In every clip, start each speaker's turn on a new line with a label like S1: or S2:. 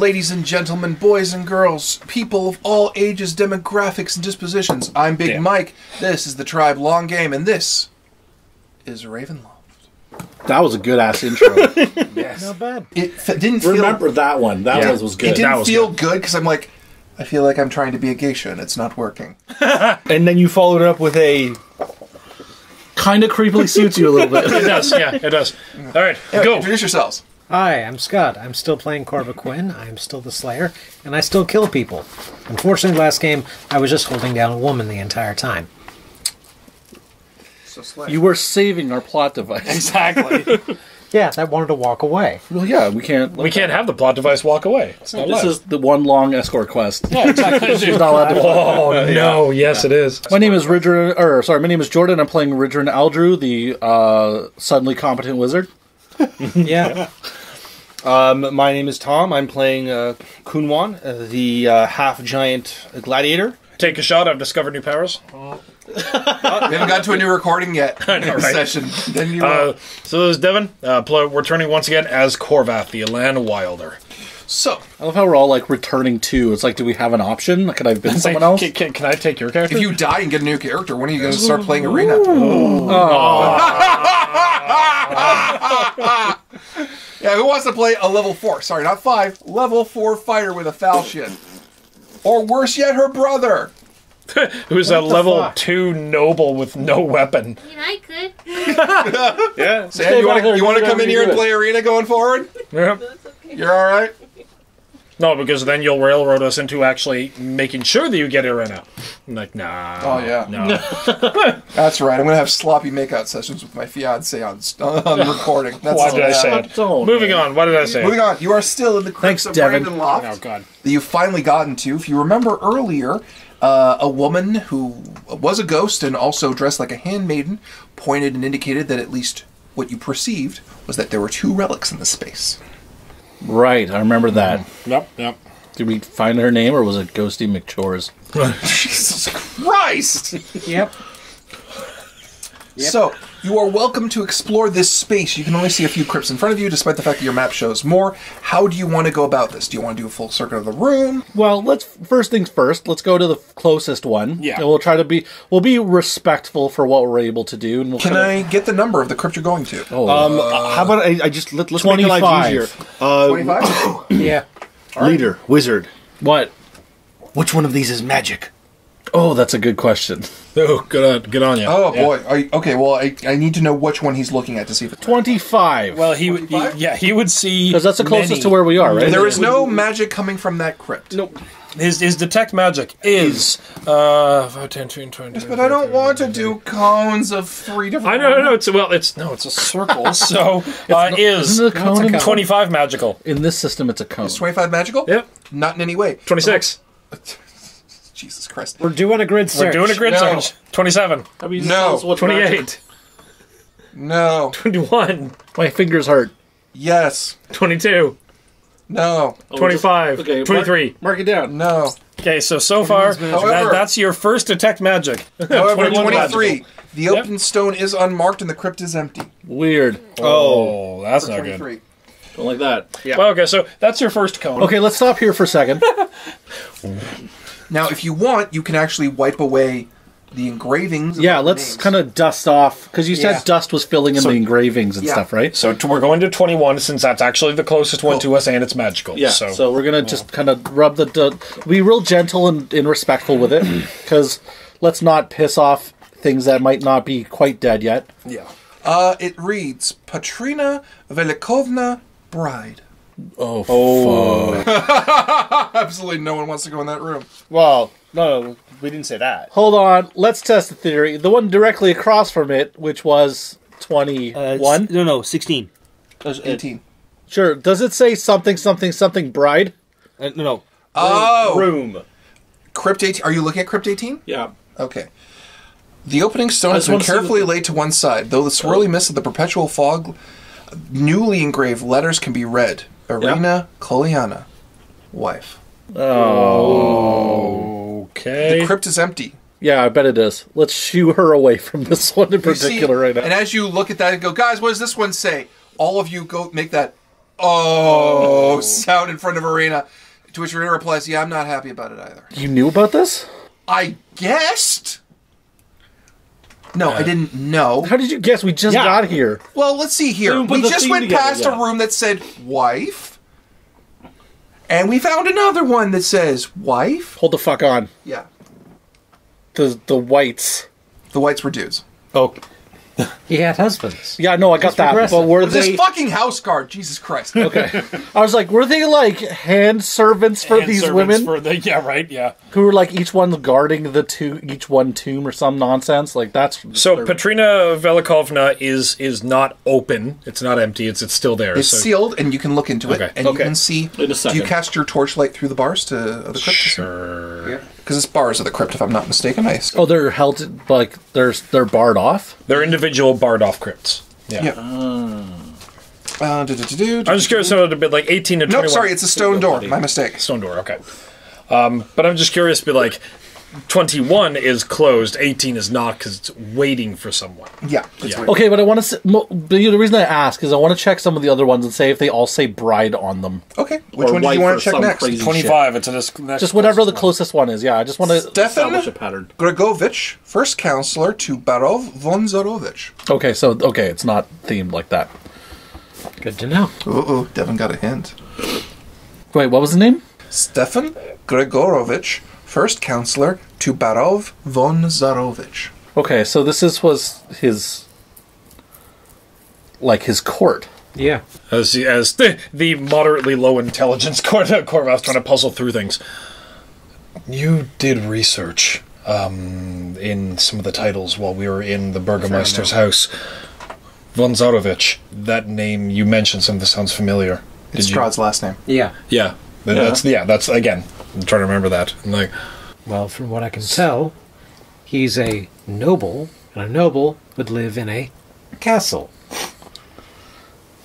S1: ladies and gentlemen, boys and girls, people of all ages, demographics, and dispositions. I'm Big
S2: Damn.
S1: Mike. This is the Tribe Long Game, and this is Ravenloft.
S3: That was a good ass intro.
S1: Yes.
S4: Not bad.
S1: It f- didn't feel.
S3: Remember that one? That
S2: Yeah.
S3: was was
S1: it didn't
S2: was
S1: feel good because I'm like, I feel like I'm trying to be a geisha and it's not working.
S2: And then you followed it up with a.
S3: Kind of creepily suits you a little bit.
S2: It
S3: bit.
S2: does, yeah, it does. All right,
S1: Anyway,
S2: go.
S1: Introduce yourselves.
S4: Hi, I'm Scott. I'm still playing Corva Quinn. I'm still the Slayer, and I still kill people. Unfortunately, last game I was just holding down a woman the entire time.
S1: So Slay.
S3: You were saving our plot device.
S2: Exactly.
S4: Yeah, I wanted to walk away.
S3: Well, yeah, we can't.
S2: we can't have the plot device walk away. It's not
S3: This
S2: allowed.
S3: is the one long escort quest.
S2: yeah, exactly.
S3: She's not allowed to.
S2: oh no! Yes, it is.
S3: My name is Ridger, or sorry, my name is Jordan. I'm playing Ridgerin Aldrew, the uh, suddenly competent wizard.
S4: Yeah,
S5: Um, my name is Tom. I'm playing uh, Kunwan, uh, the uh, half giant gladiator.
S2: Take a shot. I've discovered new powers.
S1: We haven't got to a new recording yet.
S2: know, right?
S1: Session. Then you.
S2: Uh, so this is Devin. Uh, pl- we're turning once again as Korvath, the Elan Wilder.
S1: so,
S3: I love how we're all like returning to. It's like, do we have an option? Could I have been someone else?
S2: Can, can, can I take your character?
S1: if you die and get a new character, when are you going to start playing Irena? Yeah, who wants to play a level four? Sorry, not five. Level four fighter with a falchion, or worse yet, her brother.
S2: Who's a level
S4: fuck?
S2: two noble with no weapon?
S6: I mean, I could.
S5: Yeah.
S1: Sam, you want to you want to come in here and play Irena going forward?
S2: Yep.
S1: You're all right.
S2: No, because then you'll railroad us into actually making sure that you get Irena. I'm like, nah.
S1: Oh, yeah.
S2: No.
S1: That's right. I'm gonna have sloppy makeout sessions with my fiance on on recording. That's
S2: Why did I
S1: that.
S2: say it?
S3: Don't.
S2: Moving on. What did I say?
S1: Moving on, you are still in the crypts
S3: Thanks,
S1: of
S3: Devin.
S1: Ravenloft.
S2: Oh God.
S1: that you've finally gotten to. If you remember earlier, uh, a woman who was a ghost and also dressed like a handmaiden pointed and indicated that at least what you perceived was that there were two relics in the space.
S3: Right, I remember that. Mm-hmm.
S2: Yep. Yep.
S3: Did we find her name, or was it Ghosty McChores?
S1: Jesus Christ!
S4: yep.
S1: So, you are welcome to explore this space. You can only see a few crypts in front of you, despite the fact that your map shows more. How do you want to go about this? Do you want to do a full circuit of the room?
S3: Well, let's first things first. Let's go to the closest one.
S2: Yeah.
S3: and we'll try to be we'll be respectful for what we're able to do. And we'll
S1: Can
S3: kinda-
S1: I get the number of the crypt you're going to?
S3: Oh,
S5: Um, how about I, I just let, let's make it
S3: 25.
S5: life easier. Uh,
S1: 25?
S4: Yeah.
S5: leader, wizard.
S3: what?
S5: Which one of these is magic?
S3: Oh, that's a good question.
S2: Oh, good on, good on you.
S1: Oh, boy. Are you- okay, well, I, I need to know which one he's looking at to see if it's.
S3: Twenty-five.
S2: Well, he would. yeah, he would see.
S3: because that's the closest
S2: many.
S3: to where we are, right?
S1: There is no magic coming from that crypt.
S5: Nope.
S2: His his detect magic is uh 5, 10, 20, 20,
S1: But I don't want to do cones of three different.
S2: I know, no, no, it's well, it's no, it's a circle. so uh, is
S3: Isn't it a cone
S2: twenty five magical.
S3: in this system? It's a cone.
S1: Is 25 magical?
S2: Yep,
S1: Not in any way.
S2: twenty six.
S1: Jesus Christ.
S4: We're doing a grid search.
S2: We're doing a grid
S1: No.
S2: search. Twenty seven.
S3: I mean,
S1: No.
S3: tell us what's
S2: Twenty
S1: No.
S2: Twenty one.
S3: My fingers hurt.
S1: Yes.
S2: Twenty two.
S1: No.
S3: Oh,
S2: 25,
S3: just- okay,
S2: 23.
S3: Mark, mark it down.
S1: No.
S2: Okay, so so far that,
S1: However-
S2: that's your first detect magic.
S1: However,
S2: 21
S1: 23.
S2: magical.
S1: The open stone is unmarked and the crypt is empty.
S3: Weird.
S2: Oh, oh that's not good.
S1: 23.
S3: Don't like that.
S2: Well, okay, so that's your first cone.
S3: Okay, let's stop here for a second.
S1: Now, if you want, you can actually wipe away the engravings.
S3: yeah,
S1: the
S3: let's kind of dust off because you said
S1: Yeah.
S3: dust was filling in
S2: So-
S3: the engravings and
S1: Yeah.
S3: stuff, right?
S2: So t- we're going to 21 since that's actually the closest one to us and it's magical.
S3: Yeah.
S2: So,
S3: So, we're gonna just kind of rub the, du- be real gentle and, and respectful with it, because let's not piss off things that might not be quite dead yet.
S2: yeah.
S1: Uh, it reads Petrina Velikovna Bride.
S3: Oh, fuck.
S1: Absolutely no one wants to go in that room.
S5: Well, no, no, we didn't say that.
S3: Hold on. Let's test the theory. The one directly across from it, which was twenty-one.
S7: no, no, 16.
S1: 18.
S3: sure. Does it say something, something, something? Bride.
S7: Uh, no, no.
S1: Oh!
S5: Room.
S1: Crypt 18. Are you looking at Crypt 18?
S3: Yeah.
S1: Okay. The opening stone
S3: I
S1: has been carefully
S3: the-
S1: laid to one side, though the swirly mist of the perpetual fog, newly engraved letters can be read. Irena Kolyana, wife.
S2: Oh, okay.
S1: The crypt is empty.
S3: Yeah, I bet it is. Let's shoo her away from this one in
S1: You see-
S3: particular right now.
S1: And as you look at that and go, guys, what does this one say? All of you go make that oh, oh. sound in front of Irena. To which Irena replies, "Yeah, I'm not happy about it either."
S3: You knew about this?
S1: I guessed. No, I didn't know.
S3: How did you guess? We just
S5: Yeah.
S3: got here.
S1: Well, let's see here.
S3: We put
S1: We
S3: the
S1: just
S3: theme
S1: went
S3: together,
S1: past
S3: yeah.
S1: a room that said wife, and we found another one that says wife.
S3: Hold the fuck on.
S1: Yeah,
S3: The the whites.
S1: the whites were dudes.
S5: Oh,
S4: He had husbands.
S3: Yeah, no, I got that.
S4: progressive.
S3: But were
S1: This
S3: they
S1: fucking house guard, Jesus Christ.
S3: okay? I was like, were they like hand servants for
S2: And
S3: these
S2: servants
S3: women
S2: For the, yeah, right. Yeah.
S3: Who were like each one guarding the two, each one tomb or some nonsense? Like that's
S2: So
S3: they're-
S2: Petrina Velikovna is is not open. It's not empty. It's it's still there.
S1: It's
S2: so
S1: sealed, and you can look into it,
S2: Okay.
S1: and you can see.
S3: In a
S1: Do you cast your torchlight through the bars to of the crypt?
S2: sure.
S1: Because it's bars of the crypt, if I'm not mistaken. I
S3: oh, they're held like they're they're barred off.
S2: They're individual barred off crypts. Yeah.
S1: Yeah. Uh, do, do, do, do,
S2: I'm just curious about a bit like 18 to 21.
S1: No, sorry, it's a stone door. My mistake.
S2: stone door. Okay. Um, but I'm just curious, to be like, 21 is closed, 18 is not because it's waiting for someone.
S1: Yeah. It's
S2: Yeah.
S1: weird.
S3: Okay, but I want to. The reason I ask is I want to check some of the other ones and say if they all say bride on them.
S1: Okay. Which
S3: Or
S1: one do
S3: wife
S1: you want
S3: or
S1: to check
S3: some
S1: next?
S3: crazy-
S2: 25. It's a next, next
S3: Just whatever the
S2: closest
S3: closest one is. Yeah, I just want to
S1: Stefan
S3: establish a pattern.
S1: Gregorovich, first counselor to Barov von Zarovich.
S3: Okay, so okay, it's not themed like that.
S4: Good to know.
S1: Uh-oh, Devin got a hint.
S3: Wait, what was the name?
S1: Stefan Gregorovich, first counselor to Barov von Zarovich.
S3: Okay, so this is was his like his court.
S4: Yeah.
S2: one. As, as the, the moderately low intelligence Cor- Corvus trying to puzzle through things. You did research um, in some of the titles while we were in the Burgomeister's house. Von Zarovich, that name you mentioned, some of this sounds familiar.
S1: It's
S2: Did you-
S1: Strahd's last name.
S4: Yeah.
S2: Yeah, Th- that's yeah. That's again. I'm trying to remember that. I'm like,
S4: Well, from what I can tell, he's a noble, and a noble would live in a castle.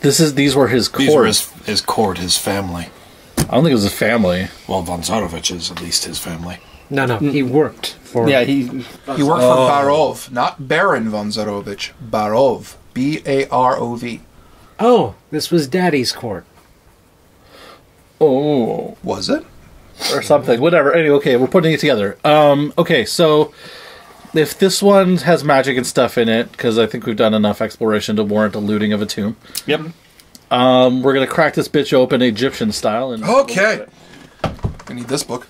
S3: This is these were his court.
S6: These were
S3: court.
S6: his, his court, his family.
S3: I don't think it was his family.
S6: Well, von Zarovich is at least his family.
S4: No, no, he mm. worked for.
S5: yeah, he.
S1: He worked for oh. Barov, not Baron von Zarovich. Barov. B A R O V.
S4: Oh, this was Daddy's court.
S3: Oh,
S1: Was it?
S3: or something. Whatever. Anyway, okay, we're putting it together. Um, okay, so if this one has magic and stuff in it, because I think we've done enough exploration to warrant a looting of a tomb,
S5: Yep.
S3: um, we're gonna crack this bitch open Egyptian style. And
S1: Okay. I need this book.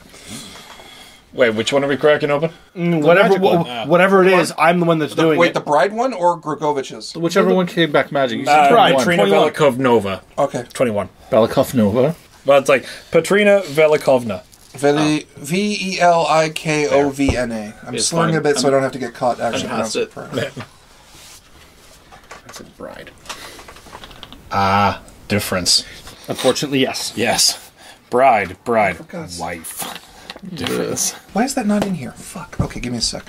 S2: wait, which one are we cracking open?
S5: Whatever,
S2: magic one.
S5: wh- whatever it is, I'm the one that's
S1: The,
S5: doing
S1: wait,
S5: it.
S1: the bride one or Gregorovich's?
S3: whichever one came back magic. You
S2: Uh,
S3: said
S5: Right,
S3: 21.
S2: Petrina
S5: 21.
S2: Velikov Nova.
S1: Okay.
S2: 21.
S3: Belikov Nova.
S2: Well, it's like Petrina Velikovna.
S1: Veli- V E L I K O V N A. I'm
S7: It's
S1: slurring
S7: fine.
S1: a bit so I
S7: I'm-
S1: don't have to get caught actually pronouncing it.
S7: it. That's a bride.
S2: Ah, difference.
S5: Unfortunately, yes.
S6: Yes. Bride, bride, wife. Difference.
S1: Why is that not in here? Fuck. Okay, give me a sec.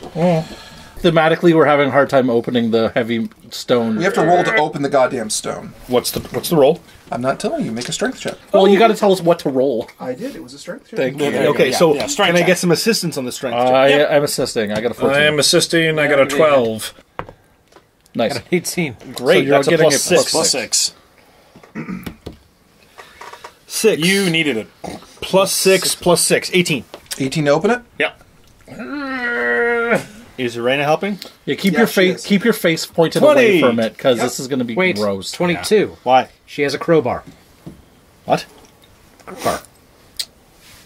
S3: Thematically, we're having a hard time opening the heavy stone.
S1: We have to roll to open the goddamn stone.
S2: What's the what's the roll?
S1: I'm not telling you. Make a strength check.
S3: well, you oh. got to tell us what to roll.
S1: I did. It was a strength check.
S3: Thank you.
S5: Okay, so
S6: yeah, strength
S5: can I
S6: check.
S5: get some assistance on the strength? check?
S3: I, I'm assisting. I got a 14.
S2: I am assisting. I got a 12.
S3: nice.
S4: 18.
S5: Great,
S3: So you're
S5: that's a
S3: getting
S5: plus
S3: it
S5: six.
S6: Plus six.
S5: Six.
S6: You needed it.
S5: plus six plus six. 18.
S1: 18 to open it.
S5: Yeah. Is Irena helping?
S3: Yeah, keep
S1: Yeah,
S3: your
S1: she
S3: face
S1: is.
S3: keep your face pointed
S5: 20.
S3: away from it because
S1: Yep.
S3: this is going to be
S4: Wait,
S3: gross.
S4: 22.
S5: Why?
S4: She has a crowbar.
S5: What?
S4: Crowbar.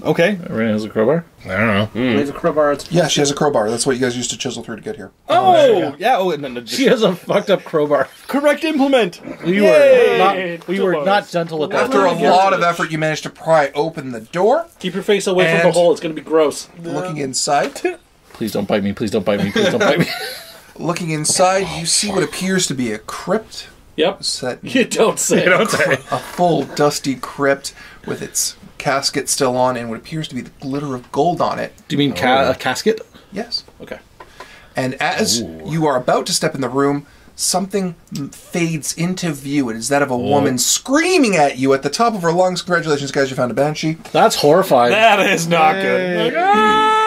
S5: Okay.
S3: Everyone has a crowbar.
S2: I don't know.
S3: Hmm.
S7: There's a crowbar. It's
S1: Yeah, she has a crowbar. That's what you guys used to chisel through to get here.
S5: Oh, yeah. Oh, no, no,
S3: She has a fucked up crowbar.
S5: correct implement.
S3: We
S5: Yay!
S3: were not we were not gentle with that.
S1: After a lot of effort, you managed to pry open the door.
S3: keep your face away
S1: And-
S3: from the hole. It's going to be gross.
S1: Looking inside,
S3: Please don't bite me. Please don't bite me. Please don't bite me.
S1: looking inside, oh, you see what appears to be a crypt.
S3: yep.
S1: Set
S3: You don't say.
S2: You don't say.
S1: a full dusty crypt with its casket still on and what appears to be the glitter of gold on it.
S3: Do you mean ca- oh. a casket?
S1: Yes.
S3: Okay.
S1: And as you are about to step in the room, something fades into view. It is that of a woman oh. screaming at you at the top of her lungs. Congratulations, guys! You found a banshee.
S3: That's horrifying.
S2: That is not good. Ah!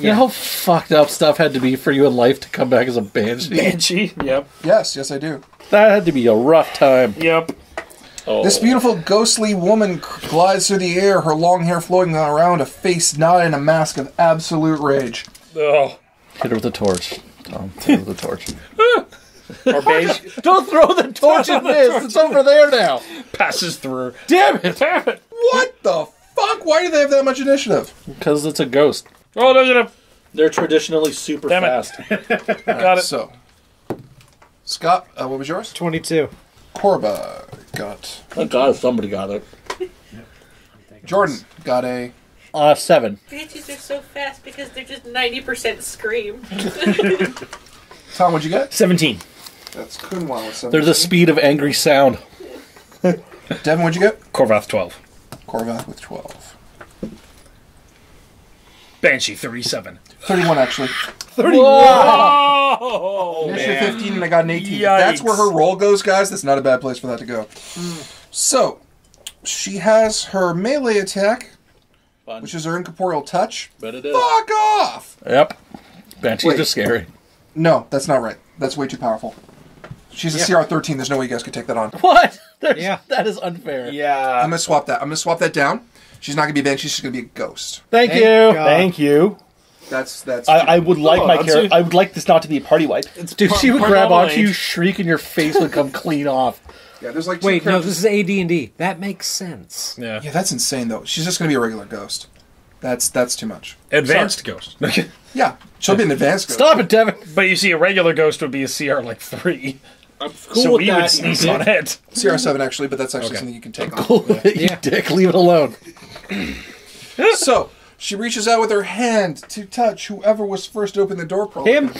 S3: You know how fucked up stuff had to be for you in life to come back as a banshee?
S2: Banshee. Yep.
S1: Yes, yes, I do.
S3: That had to be a rough time.
S2: Yep. Oh.
S1: This beautiful ghostly woman glides through the air, her long hair flowing around a face not in a mask of absolute rage.
S6: Oh.
S3: Hit her with a torch. Tom, hit her with a torch.
S6: Or beige
S3: Don't throw the torch at this. It's over there now.
S6: passes through.
S3: Damn it!
S6: Damn it.
S1: What the fuck? Why do they have that much initiative?
S3: Because it's a ghost.
S6: Oh, there's a.
S3: They're traditionally super
S6: Damn it.
S3: fast.
S6: Got it.
S1: So, Scott, uh, what was yours?
S4: 22.
S1: Corba got.
S3: Thank God somebody got it.
S1: Jordan got a.
S3: Uh, seven.
S8: Banshees are so fast because they're just 90% scream.
S1: Tom, what'd you get?
S5: 17.
S1: That's Kunwan with seven.
S3: They're the speed of angry sound.
S1: Devin, what'd you get?
S6: Corvath 12.
S1: Corvath with 12.
S6: Banshee 37.
S1: 31, actually. 31!
S6: Oh,
S1: Initiative 15, and I got an 18.
S6: Yikes.
S1: That's where her roll goes, guys. That's not a bad place for that to go. So, she has her melee attack,
S3: Fun.
S1: which is her incorporeal touch.
S3: Bet it is.
S1: Fuck off!
S3: Yep. Banshees
S1: Wait.
S3: are scary.
S1: No, that's not right. That's way too powerful. She's a CR 13. There's no way you guys could take that on.
S3: What? There's-
S4: Yeah.
S3: That is unfair.
S5: Yeah.
S1: I'm gonna swap that. I'm gonna swap that down. She's not gonna be a banshee. She's gonna be a ghost.
S3: Thank,
S4: Thank
S3: you.
S4: God.
S5: Thank you.
S1: That's that's.
S5: I, I would like
S6: Oh,
S5: my character. I would like this not to be a party wipe.
S3: Dude, she would grab
S6: part
S3: onto you, shriek, and your face would come clean off.
S1: yeah. There's like two
S4: Wait, no, this is AD&D. That makes sense.
S6: Yeah.
S1: Yeah, that's insane though. She's just gonna be a regular ghost. That's that's too much.
S6: Advanced ghost.
S1: Yeah, she'll be an advanced ghost.
S3: Stop it, Devin.
S6: but you see, a regular ghost would be a CR like 3.
S3: I'm cool
S6: so we would sneeze on it.
S1: CR seven actually, but that's actually
S6: Okay.
S1: something you can take on.
S3: Cool. you dick, leave it alone.
S1: so she reaches out with her hand to touch whoever was first to open the door. Probably.
S5: Him.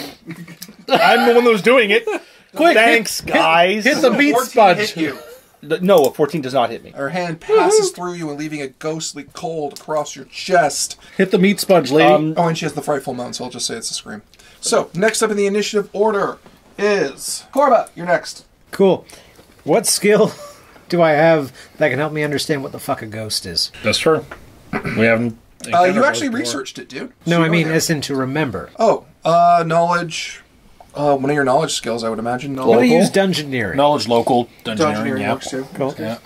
S5: I'm the one that was doing it.
S3: Quick,
S5: Thanks,
S3: hit,
S5: guys.
S3: Hit, the meat sponge.
S1: hit you.
S5: No, a 14 does not hit me.
S1: Her hand passes through you and leaving a ghostly cold across your chest.
S3: Hit the meat sponge, lady.
S5: Um,
S1: Oh, and she has the frightful moan, so I'll just say it's a scream. So next up in the initiative order is Corba. You're next.
S4: Cool. What skill do I have that can help me understand what the fuck a ghost is?
S6: That's true. We haven't.
S1: Uh, you actually researched it, dude.
S4: No,
S1: So
S4: I mean as in to remember.
S1: Oh, uh, knowledge. Uh, one of your knowledge skills, I would imagine.
S4: I'm
S1: Knowledge.
S4: gonna use dungeoneering.
S6: Knowledge local. Dungeoneering,
S1: Dungeoneering
S6: yeah.
S1: works too.
S4: Cool.
S6: Yeah.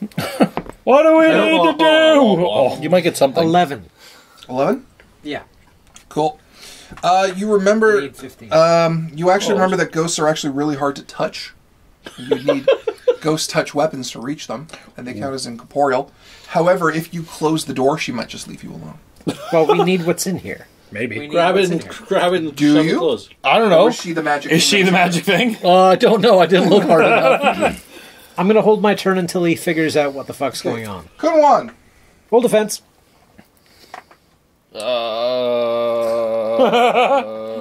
S6: what do we need to do? Oh,
S3: you might get something.
S4: Eleven.
S1: Eleven.
S4: Yeah.
S1: Cool. Uh, you remember? Um, you actually remember that ghosts are actually really hard to touch. You need ghost touch weapons to reach them, and they count as incorporeal. However, if you close the door, she might just leave you alone.
S4: well, we need what's in here.
S6: maybe.
S3: Grab
S4: What's
S3: it
S4: in
S3: and
S4: here?
S3: grab it and
S1: Do
S3: shove it
S1: you?
S3: close.
S5: I don't
S1: Or
S5: know.
S1: is she the magic?
S6: Is she the magic thing?
S3: Uh, I don't know. I didn't look hard enough.
S4: I'm gonna hold my turn until he figures out what the fuck's going on.
S1: Kunwan.
S4: Roll defense.
S3: Uh,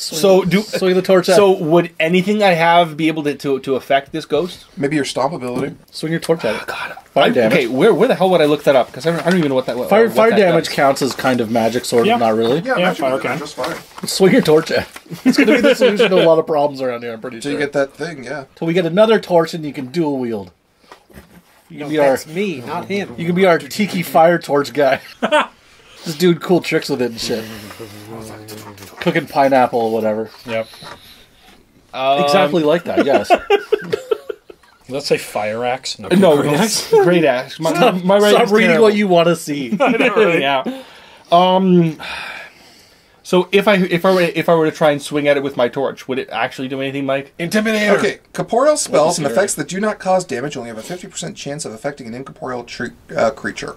S5: So do
S3: swing the torch.
S5: so
S3: at
S5: would anything I have be able to to, to affect this ghost?
S1: Maybe your stomp ability.
S3: swing your torch at it.
S5: Oh, God,
S3: Fire
S5: I-
S3: damage.
S5: Okay, where where the hell would I look that up? Because I, don't- I don't even know what that what,
S3: Fire
S5: what
S3: fire
S5: that
S3: damage
S5: does.
S3: counts as kind of magic, sort
S6: Yeah.
S3: of. Not really.
S1: Yeah,
S6: Yeah,
S1: magic
S6: fire
S1: ability,
S6: can.
S1: just fine.
S3: Swing your torch at. It. It's going to be the solution to a lot of problems around here. I'm pretty
S1: Until
S3: sure.
S1: you get that thing, yeah.
S3: Till we get another torch and you can dual wield. You can
S4: No,
S3: be our
S4: me, not him.
S3: you can be our tiki fire torch guy. Just doing cool tricks with it and shit. Cooking pineapple or whatever.
S6: Yep.
S3: exactly like that. Yes.
S6: Let's say fire axe. No,
S5: No, that's great axe. My, my, my writing's
S3: Stop reading
S5: terrible.
S3: what you want to see.
S5: yeah. Um. So if I if I were if I were to try and swing at it with my torch, would it actually do anything, Mike?
S6: Intimidator.
S1: Okay, corporeal spells and effects that do not cause damage only have a 50% chance of affecting an incorporeal tre- uh, creature.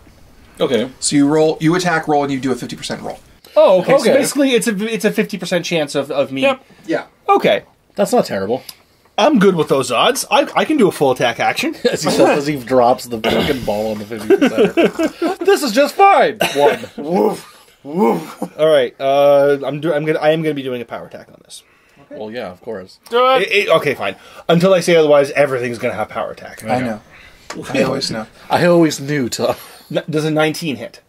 S3: Okay.
S1: So you roll, you attack, roll, and you do a 50% roll.
S5: Oh, okay. So basically, it's a it's a fifty percent chance of, of me.
S6: Yep.
S1: Yeah.
S5: Okay,
S3: That's not terrible.
S5: I'm good with those odds. I I can do a full attack action.
S3: As he says, as he drops the fucking ball on the 50%. this is just fine. One. Woof. Woof.
S5: All right. Uh, I'm do, I'm gonna I am gonna be doing a power attack on this.
S3: Well, yeah, of course.
S6: Do it.
S5: It- it- okay, fine. Until I say otherwise, everything's gonna have power attack.
S1: I know. I always know.
S3: I always knew to.
S5: Does a 19 hit?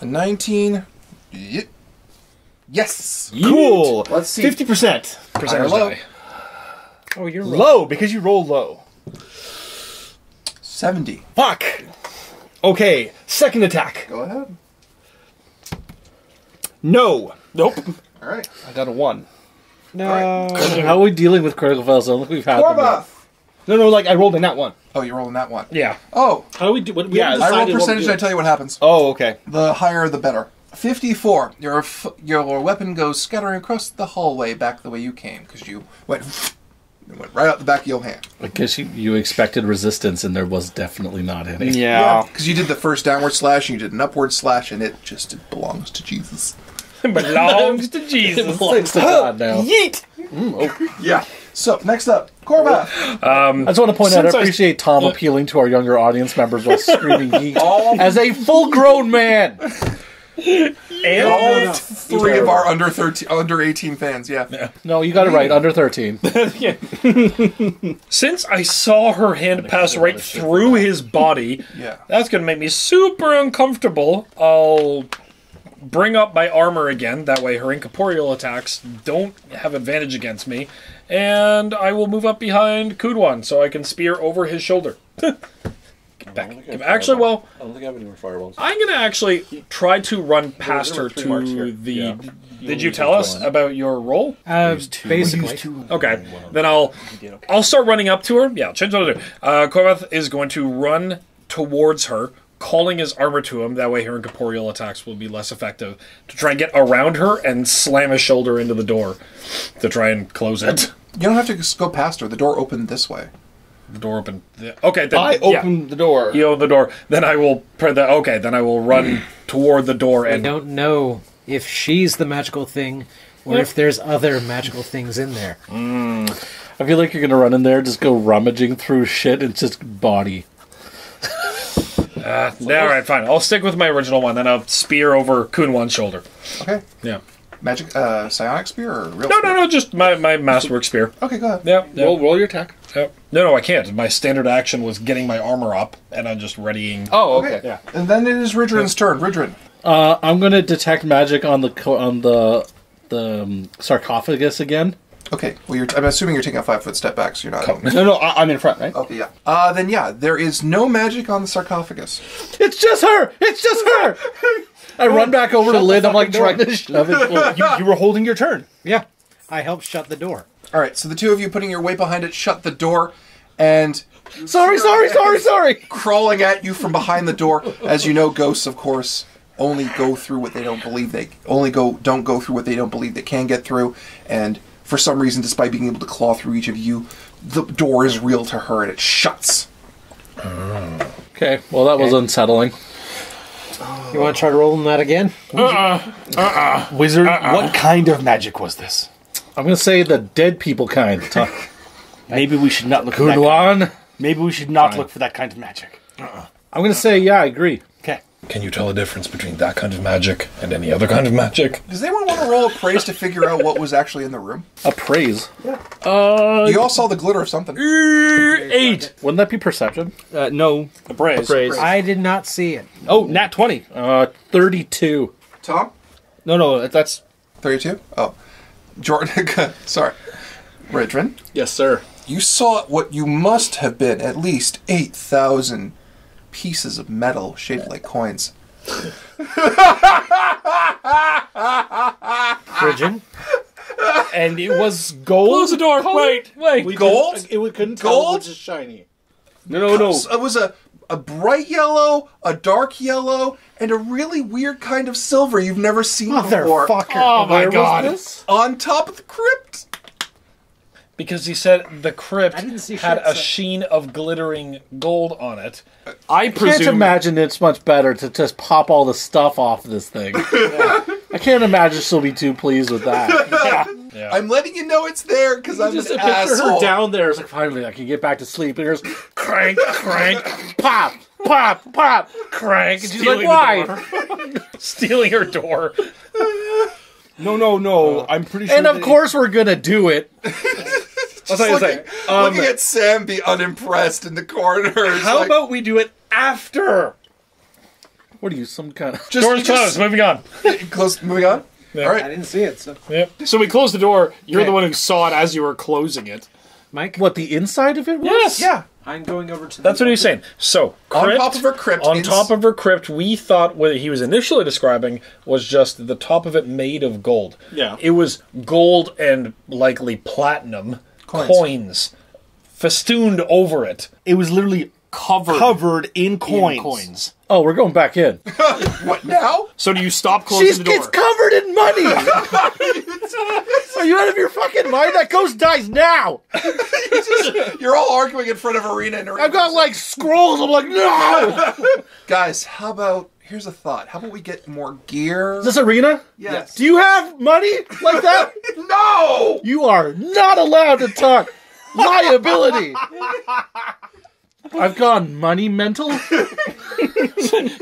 S1: A 19. Ye- Yes.
S5: Cool.
S1: Let's see.
S5: Fifty percent.
S6: Presenter's
S1: low.
S6: die.
S4: Oh, you're
S5: Low because you roll low.
S1: 70.
S5: Fuck. Okay. Second attack.
S1: Go ahead.
S5: No.
S6: Nope.
S1: All right.
S5: I got a one.
S4: No.
S3: How are we dealing with critical fails? I don't think we've had them.
S1: Corba!
S5: No, no, like I rolled in that one.
S1: Oh, you're rolling that one.
S2: Yeah.
S1: Oh,
S3: How do we do? What, we
S5: Yeah,
S1: I roll
S3: decided what
S1: percentage
S3: we're
S1: and I tell you what happens.
S5: Oh, okay.
S1: The higher, the better. 54. Your f- your weapon goes scattering across the hallway back the way you came because you went it went right out the back of your hand.
S3: doing. I guess you, you expected resistance, and there was definitely not any.
S5: Yeah.
S1: Because you did the first downward slash and you did an upward slash, and it just it belongs to Jesus.
S2: Belongs to Jesus.
S3: Thanks to God now.
S5: Yeet. Mm, oh.
S1: Yeah. So next up, Corvath.
S3: Um, I just want to point out, I
S2: Since I-
S3: appreciate Tom appealing to our younger audience members while screaming "yeet" as a full-grown man.
S2: And
S1: Three of our under thirteen, under eighteen fans. Yeah.
S3: No, you got it right. Under thirteen.
S2: since I saw her hand pass right through his body,
S1: Yeah.
S2: that's going to make me super uncomfortable. I'll bring up my armor again. That way, her incorporeal attacks don't have advantage against me. And I will move up behind Kunwan so I can spear over his shoulder. Get back. Actually, well,
S3: I don't think I have any more fireballs.
S2: I'm going to actually try to run past her
S3: were three marks
S2: to the.
S3: Yeah.
S2: Did you tell us about your role?
S4: Uh, basically.
S2: Okay, then I'll I'll start running up to her. Yeah, change what I do. Uh, Korvath is going to run towards her, calling his armor to him. That way, her incorporeal attacks will be less effective. To try and get around her and slam his shoulder into the door to try and close it.
S1: You don't have to just go past her. The door opened this way.
S2: The door open. Okay, then
S5: I
S2: yeah.
S5: the door.
S2: You open the door. Then I will. Pre- the, okay, then I will run toward the door And I
S4: don't know if she's the magical thing or
S2: Yep.
S4: if there's other magical things in there.
S3: I feel like you're gonna run in there, just go rummaging through shit, and just body.
S2: Uh, all right, fine. I'll stick with my original one. Then I'll spear over Kunwan's shoulder.
S1: Okay.
S2: Yeah.
S1: Magic, uh, psionic spear or real?
S2: No,
S1: spear?
S2: no, no. Just my my masterwork spear.
S1: Okay, go ahead.
S2: Yeah. yeah.
S5: Roll, roll your attack.
S2: Yep. No, no, I can't. My standard action was getting my armor up, and I'm just readying.
S5: Oh,
S1: Okay.
S5: okay.
S2: Yeah.
S1: And then it is Ridrin's turn. Ridrin.
S3: Uh, I'm gonna detect magic on the co- on the the um, sarcophagus again.
S1: Okay. Well, you're, I'm assuming you're taking a five foot step back, so you're not.
S5: No, no, I, I'm in front, right?
S1: Okay, yeah. Uh, then yeah, there is no magic on the sarcophagus.
S3: It's just her. It's just her. I run back over to Lynn. I'm like trying to shove it.
S5: Well, you, you were holding your turn.
S4: Yeah. I helped shut the door.
S1: All right. So the two of you putting your weight behind it shut the door, and
S3: sorry, sorry, sorry, sorry.
S1: crawling at you from behind the door. As you know, ghosts, of course, only go through what they don't believe they only go don't go through what they don't believe they can get through. And for some reason, despite being able to claw through each of you, the door is real to her and it shuts.
S3: Okay, well that was unsettling.
S4: You want to try rolling that again? Uh-uh, uh-uh.
S5: Wizard, uh-uh. what kind of magic was this?
S3: I'm gonna say the dead people kind. Tom.
S5: Maybe we should not look for that. Kind,
S3: Kunwan.
S5: maybe we should not look for that kind of magic.
S3: I'm gonna say yeah, I agree.
S5: Okay.
S2: Can you tell the difference between that kind of magic and any other kind of magic?
S1: Does anyone want to roll appraise to figure out what was actually in the room?
S3: Appraise. Yeah.
S1: Uh you all saw the glitter of something.
S2: Eight.
S3: Wouldn't that be perception?
S5: Uh, no.
S2: Appraise. Praise.
S4: I did not see it.
S5: Oh, nat 20.
S3: Uh, thirty-two.
S1: Tom,
S5: No, no, that's.
S1: thirty-two. Oh, Jordan. Sorry, Ridrin.
S3: Yes, sir.
S1: You saw what you must have been at least eight thousand pieces of metal shaped like coins.
S4: Bridget?
S5: And it was gold.
S2: Close the door. Wait, wait.
S1: We Gold?
S3: It we couldn't
S1: tell Gold?
S3: which is shiny.
S5: No, no, no.
S1: It was a a bright yellow, a dark yellow, and a really weird kind of silver you've never seen before.
S4: Motherfucker.
S2: Oh my god.
S3: this?
S1: On top of the crypt.
S2: Because he said the crypt
S4: I didn't see
S2: had
S4: shit,
S2: a
S4: so-
S2: sheen of glittering gold on it. I
S3: Can't imagine it's much better to just pop all the stuff off this thing. I can't imagine she'll be too pleased with that.
S2: Yeah.
S1: I'm letting you know it's there because I'm
S3: just
S1: an
S3: picture
S1: asshole.
S3: her down there. It's like finally I can get back to sleep. And there's crank, crank, pop, pop, pop, crank. And she's
S2: Stealing
S3: like, why?
S2: door. Stealing her door.
S5: No, no, no. I'm pretty sure.
S3: And of
S5: that-
S3: course we're gonna do it.
S5: I'll tell you
S1: looking,
S5: something. Um,
S1: looking at Sam be unimpressed in the corner.
S5: How
S1: like,
S5: about we do it after?
S3: What are you, some kind of?
S1: just,
S2: Door's
S1: just
S2: closed. Moving on.
S1: close? Moving on. All right.
S4: I didn't see it, so.
S2: Yep. So we closed the door. You're
S4: Okay.
S2: the one who saw it as you were closing it.
S4: Mike?
S3: What the inside of it was?
S2: Yes.
S1: Yeah.
S4: I'm going over to
S2: That's what he's saying. So
S1: On top of her crypt,
S2: On
S1: ins-
S2: top of her crypt, we thought what he was initially describing was just the top of it made of gold.
S5: Yeah.
S2: It was gold and likely platinum
S1: Coins.
S2: coins, festooned over it,
S5: It was literally
S6: Covered.
S5: covered in coins.
S6: in coins.
S3: Oh, we're going back in.
S1: What now?
S6: So do you stop closing
S3: She's
S6: the door?
S3: gets covered in money. Are you out of your fucking mind? That ghost dies now.
S1: You're all arguing in front of Irena and Irena.
S3: I've got like scrolls. I'm like, no.
S1: guys. How about here's a thought? How about we get more gear?
S3: Is this arena?
S1: yes.
S3: Do you have money like that?
S1: no.
S3: You are not allowed to talk liability. I've gone money mental.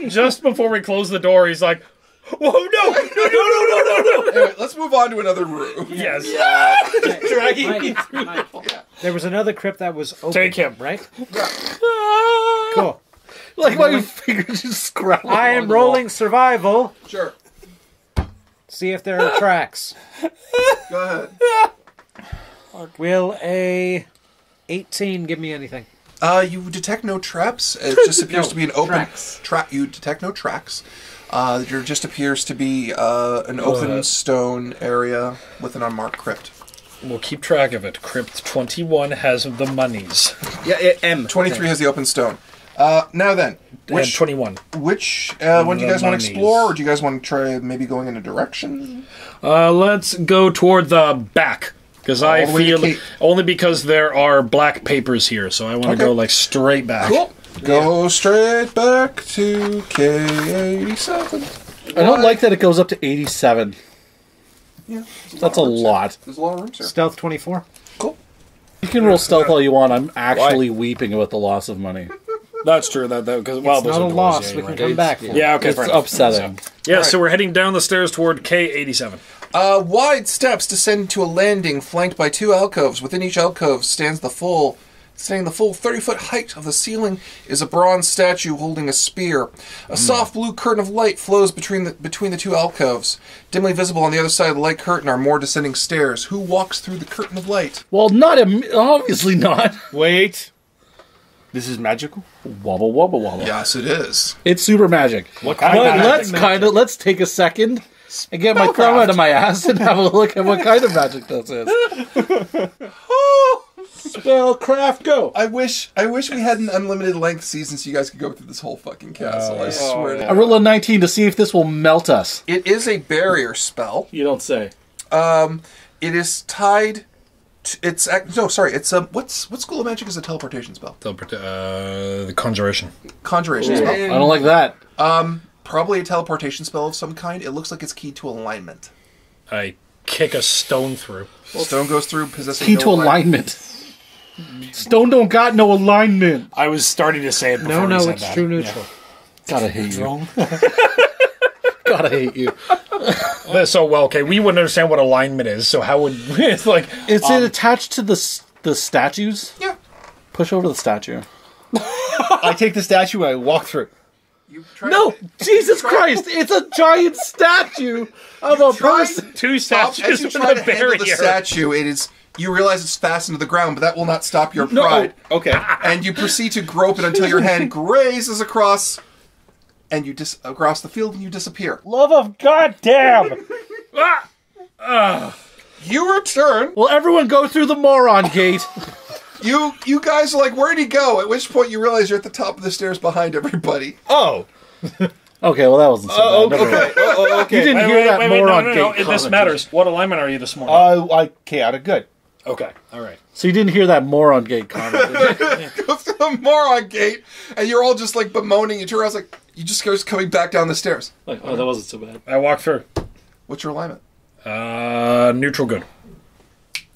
S2: just before we close the door, he's like, "Whoa, no, no, no, no, no, no, no!"
S1: Anyway, let's move on to another room.
S2: Yes,
S4: Mike, There was another crypt that was open.
S2: Take him.
S4: Right? Cool. Ah.
S3: Like my fingers just scrabble.
S4: I am
S3: the wall.
S4: rolling survival.
S1: Sure.
S4: See if there are tracks.
S1: Go ahead.
S4: Will a 18 give me anything?
S1: Uh, you detect no traps. It just appears
S4: No,
S1: to be an open
S4: tracks.
S1: track. You detect no tracks. Uh, there just appears to be uh, an open stone area with an unmarked crypt.
S2: we'll keep track of it. Crypt twenty-one has the monies,
S5: Yeah, yeah, M.
S1: Twenty-three has the open stone. Uh, now then,
S2: and
S1: which
S2: twenty-one.
S1: which uh, one do you
S2: The
S1: guys want to explore, or do you guys want to try maybe going in a direction?
S2: Uh, let's go toward the back because I
S1: All the way to
S2: feel
S1: Kate.
S2: only because there are black papers here, so I want to
S1: Okay.
S2: go like straight back.
S1: Cool. Go straight back to K eighty-seven.
S3: I don't like that it goes up to 87.
S1: Yeah,
S3: That's a lot.
S1: There's a lot of rooms here.
S4: Stealth 24.
S1: Cool.
S3: You can roll stealth all you want. I'm actually weeping about the loss of money.
S2: That's true. That because well,
S4: It's not a loss.
S2: Yeah,
S4: we
S2: you're
S4: can
S2: right.
S4: come back.
S2: Yeah, okay,
S3: It's
S2: fair enough.
S3: upsetting.
S2: Yeah, so we're heading down the stairs toward K eighty-seven.
S1: Uh, wide steps descend to a landing flanked by two alcoves. Within each alcove stands the full, standing the full thirty-foot height of the ceiling is a bronze statue holding a spear. A soft blue curtain of light flows between the between the two alcoves. Dimly visible on the other side of the light curtain are more descending stairs. Who walks through the curtain of light?
S3: Well, not Im- obviously not.
S5: Wait. This is magical?
S3: Wobble wobble wobble.
S1: Yes, it is.
S3: It's super magic.
S5: What kind
S3: But
S5: of
S3: let's kind of let's take a second and get my thumb out of my ass and have a look at what kind of magic this is. Spellcraft, go!
S1: I wish I wish we had an unlimited length season so you guys could go through this whole fucking castle. I swear. to
S3: I roll a 19 to see if this will melt us.
S1: It is a barrier spell.
S3: You don't say.
S1: It is tied. To, it's ac- no, sorry. It's um. What's what school of magic is a teleportation spell?
S2: Uh, the conjuration.
S1: Conjuration spell.
S3: I don't like that.
S1: Probably a teleportation spell of some kind. It looks like it's keyed to alignment.
S2: I kick a stone through.
S1: Stone goes through possessing.
S3: Key
S1: no
S3: to alignment. Stone don't got no alignment.
S6: I was starting to say it before
S4: No,
S6: you
S4: no,
S6: said
S4: it's
S6: that.
S4: true neutral.
S3: Gotta hate you. Gotta hate you.
S2: So well, okay, we wouldn't understand what alignment is. So how would it's like?
S3: Is it um, attached to the s- the statues?
S1: Yeah.
S3: Push over the statue.
S5: I take the statue I walk through.
S1: You try
S3: No, Jesus Christ! It's a giant statue of a
S1: try-
S3: person.
S2: Two statues
S1: as you
S2: with
S1: try
S2: a
S1: to handle the statue, it is. You realize it's fastened to the ground, but that will not stop your
S5: No, oh,
S1: pride.
S5: oh, okay.
S1: And you proceed to grope it until your hand grazes across, and you dis- across the field, and you disappear.
S6: Love of goddamn!
S1: You return.
S3: Well, everyone go through the moron gate.
S1: You you guys are like, where'd he go? At which point you realize you're at the top of the stairs behind everybody.
S5: Oh.
S3: Okay, well that wasn't so
S5: Oh,
S3: bad. Never mind.
S5: okay. Oh, oh,
S3: You didn't
S2: Wait,
S3: hear
S2: wait,
S3: that
S2: wait, wait, no,
S3: moron
S2: no, no.
S3: gate.
S2: It, this
S3: comment.
S2: matters. What alignment are you this morning?
S5: Uh, I chaotic good.
S2: okay, all right.
S3: So you didn't hear that moron gate comment. did you?
S1: Go through the moron gate, and you're all just like bemoaning. You turn around, it's like you just goes coming back down the stairs.
S3: like, oh, that wasn't so bad.
S2: I walk through.
S1: What's your alignment?
S2: Uh, neutral good.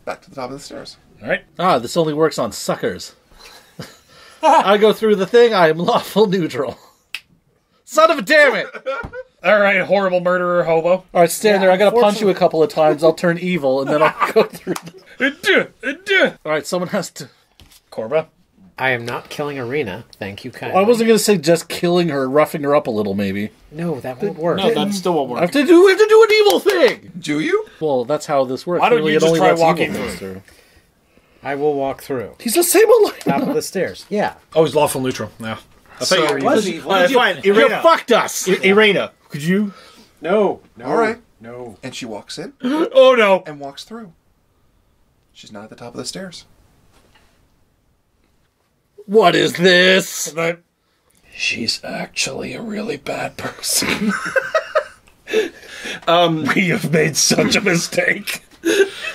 S1: Back to the top of the stairs.
S2: All right.
S3: Ah, this only works on suckers. I go through the thing. I am lawful neutral. Son of a damn it!
S2: All right, horrible murderer hobo.
S3: All right, stand there. I gotta punch you a couple of times. I'll turn evil, and then I'll go through. The... All right, someone has to.
S2: Corba.
S4: I am not killing Irena. Thank you, Kyle.
S3: I wasn't gonna say just killing her, roughing her up a little, maybe.
S4: No, that won't work.
S6: No, that still won't
S3: I
S6: work.
S3: have to do. We have to do an evil thing.
S1: Do you?
S3: Well, that's how this works.
S6: Why don't
S3: Really,
S6: you just try walking
S3: things
S6: through?
S3: Through.
S4: I will walk through.
S3: He's the same alignment.
S4: Top of the stairs. Yeah.
S2: Oh, he's lawful neutral. Yeah. I thought
S1: So-
S2: you were
S4: Was
S2: evil.
S4: evil.
S5: Uh, fine.
S3: You
S5: Irena.
S3: fucked us.
S5: I- Irena, could you?
S4: No. No.
S1: All right.
S4: No.
S1: And she walks in
S2: Oh no.
S1: and walks through. She's not at the top of the stairs.
S3: What is this?
S2: But she's actually a really bad person. um, we have made such a mistake.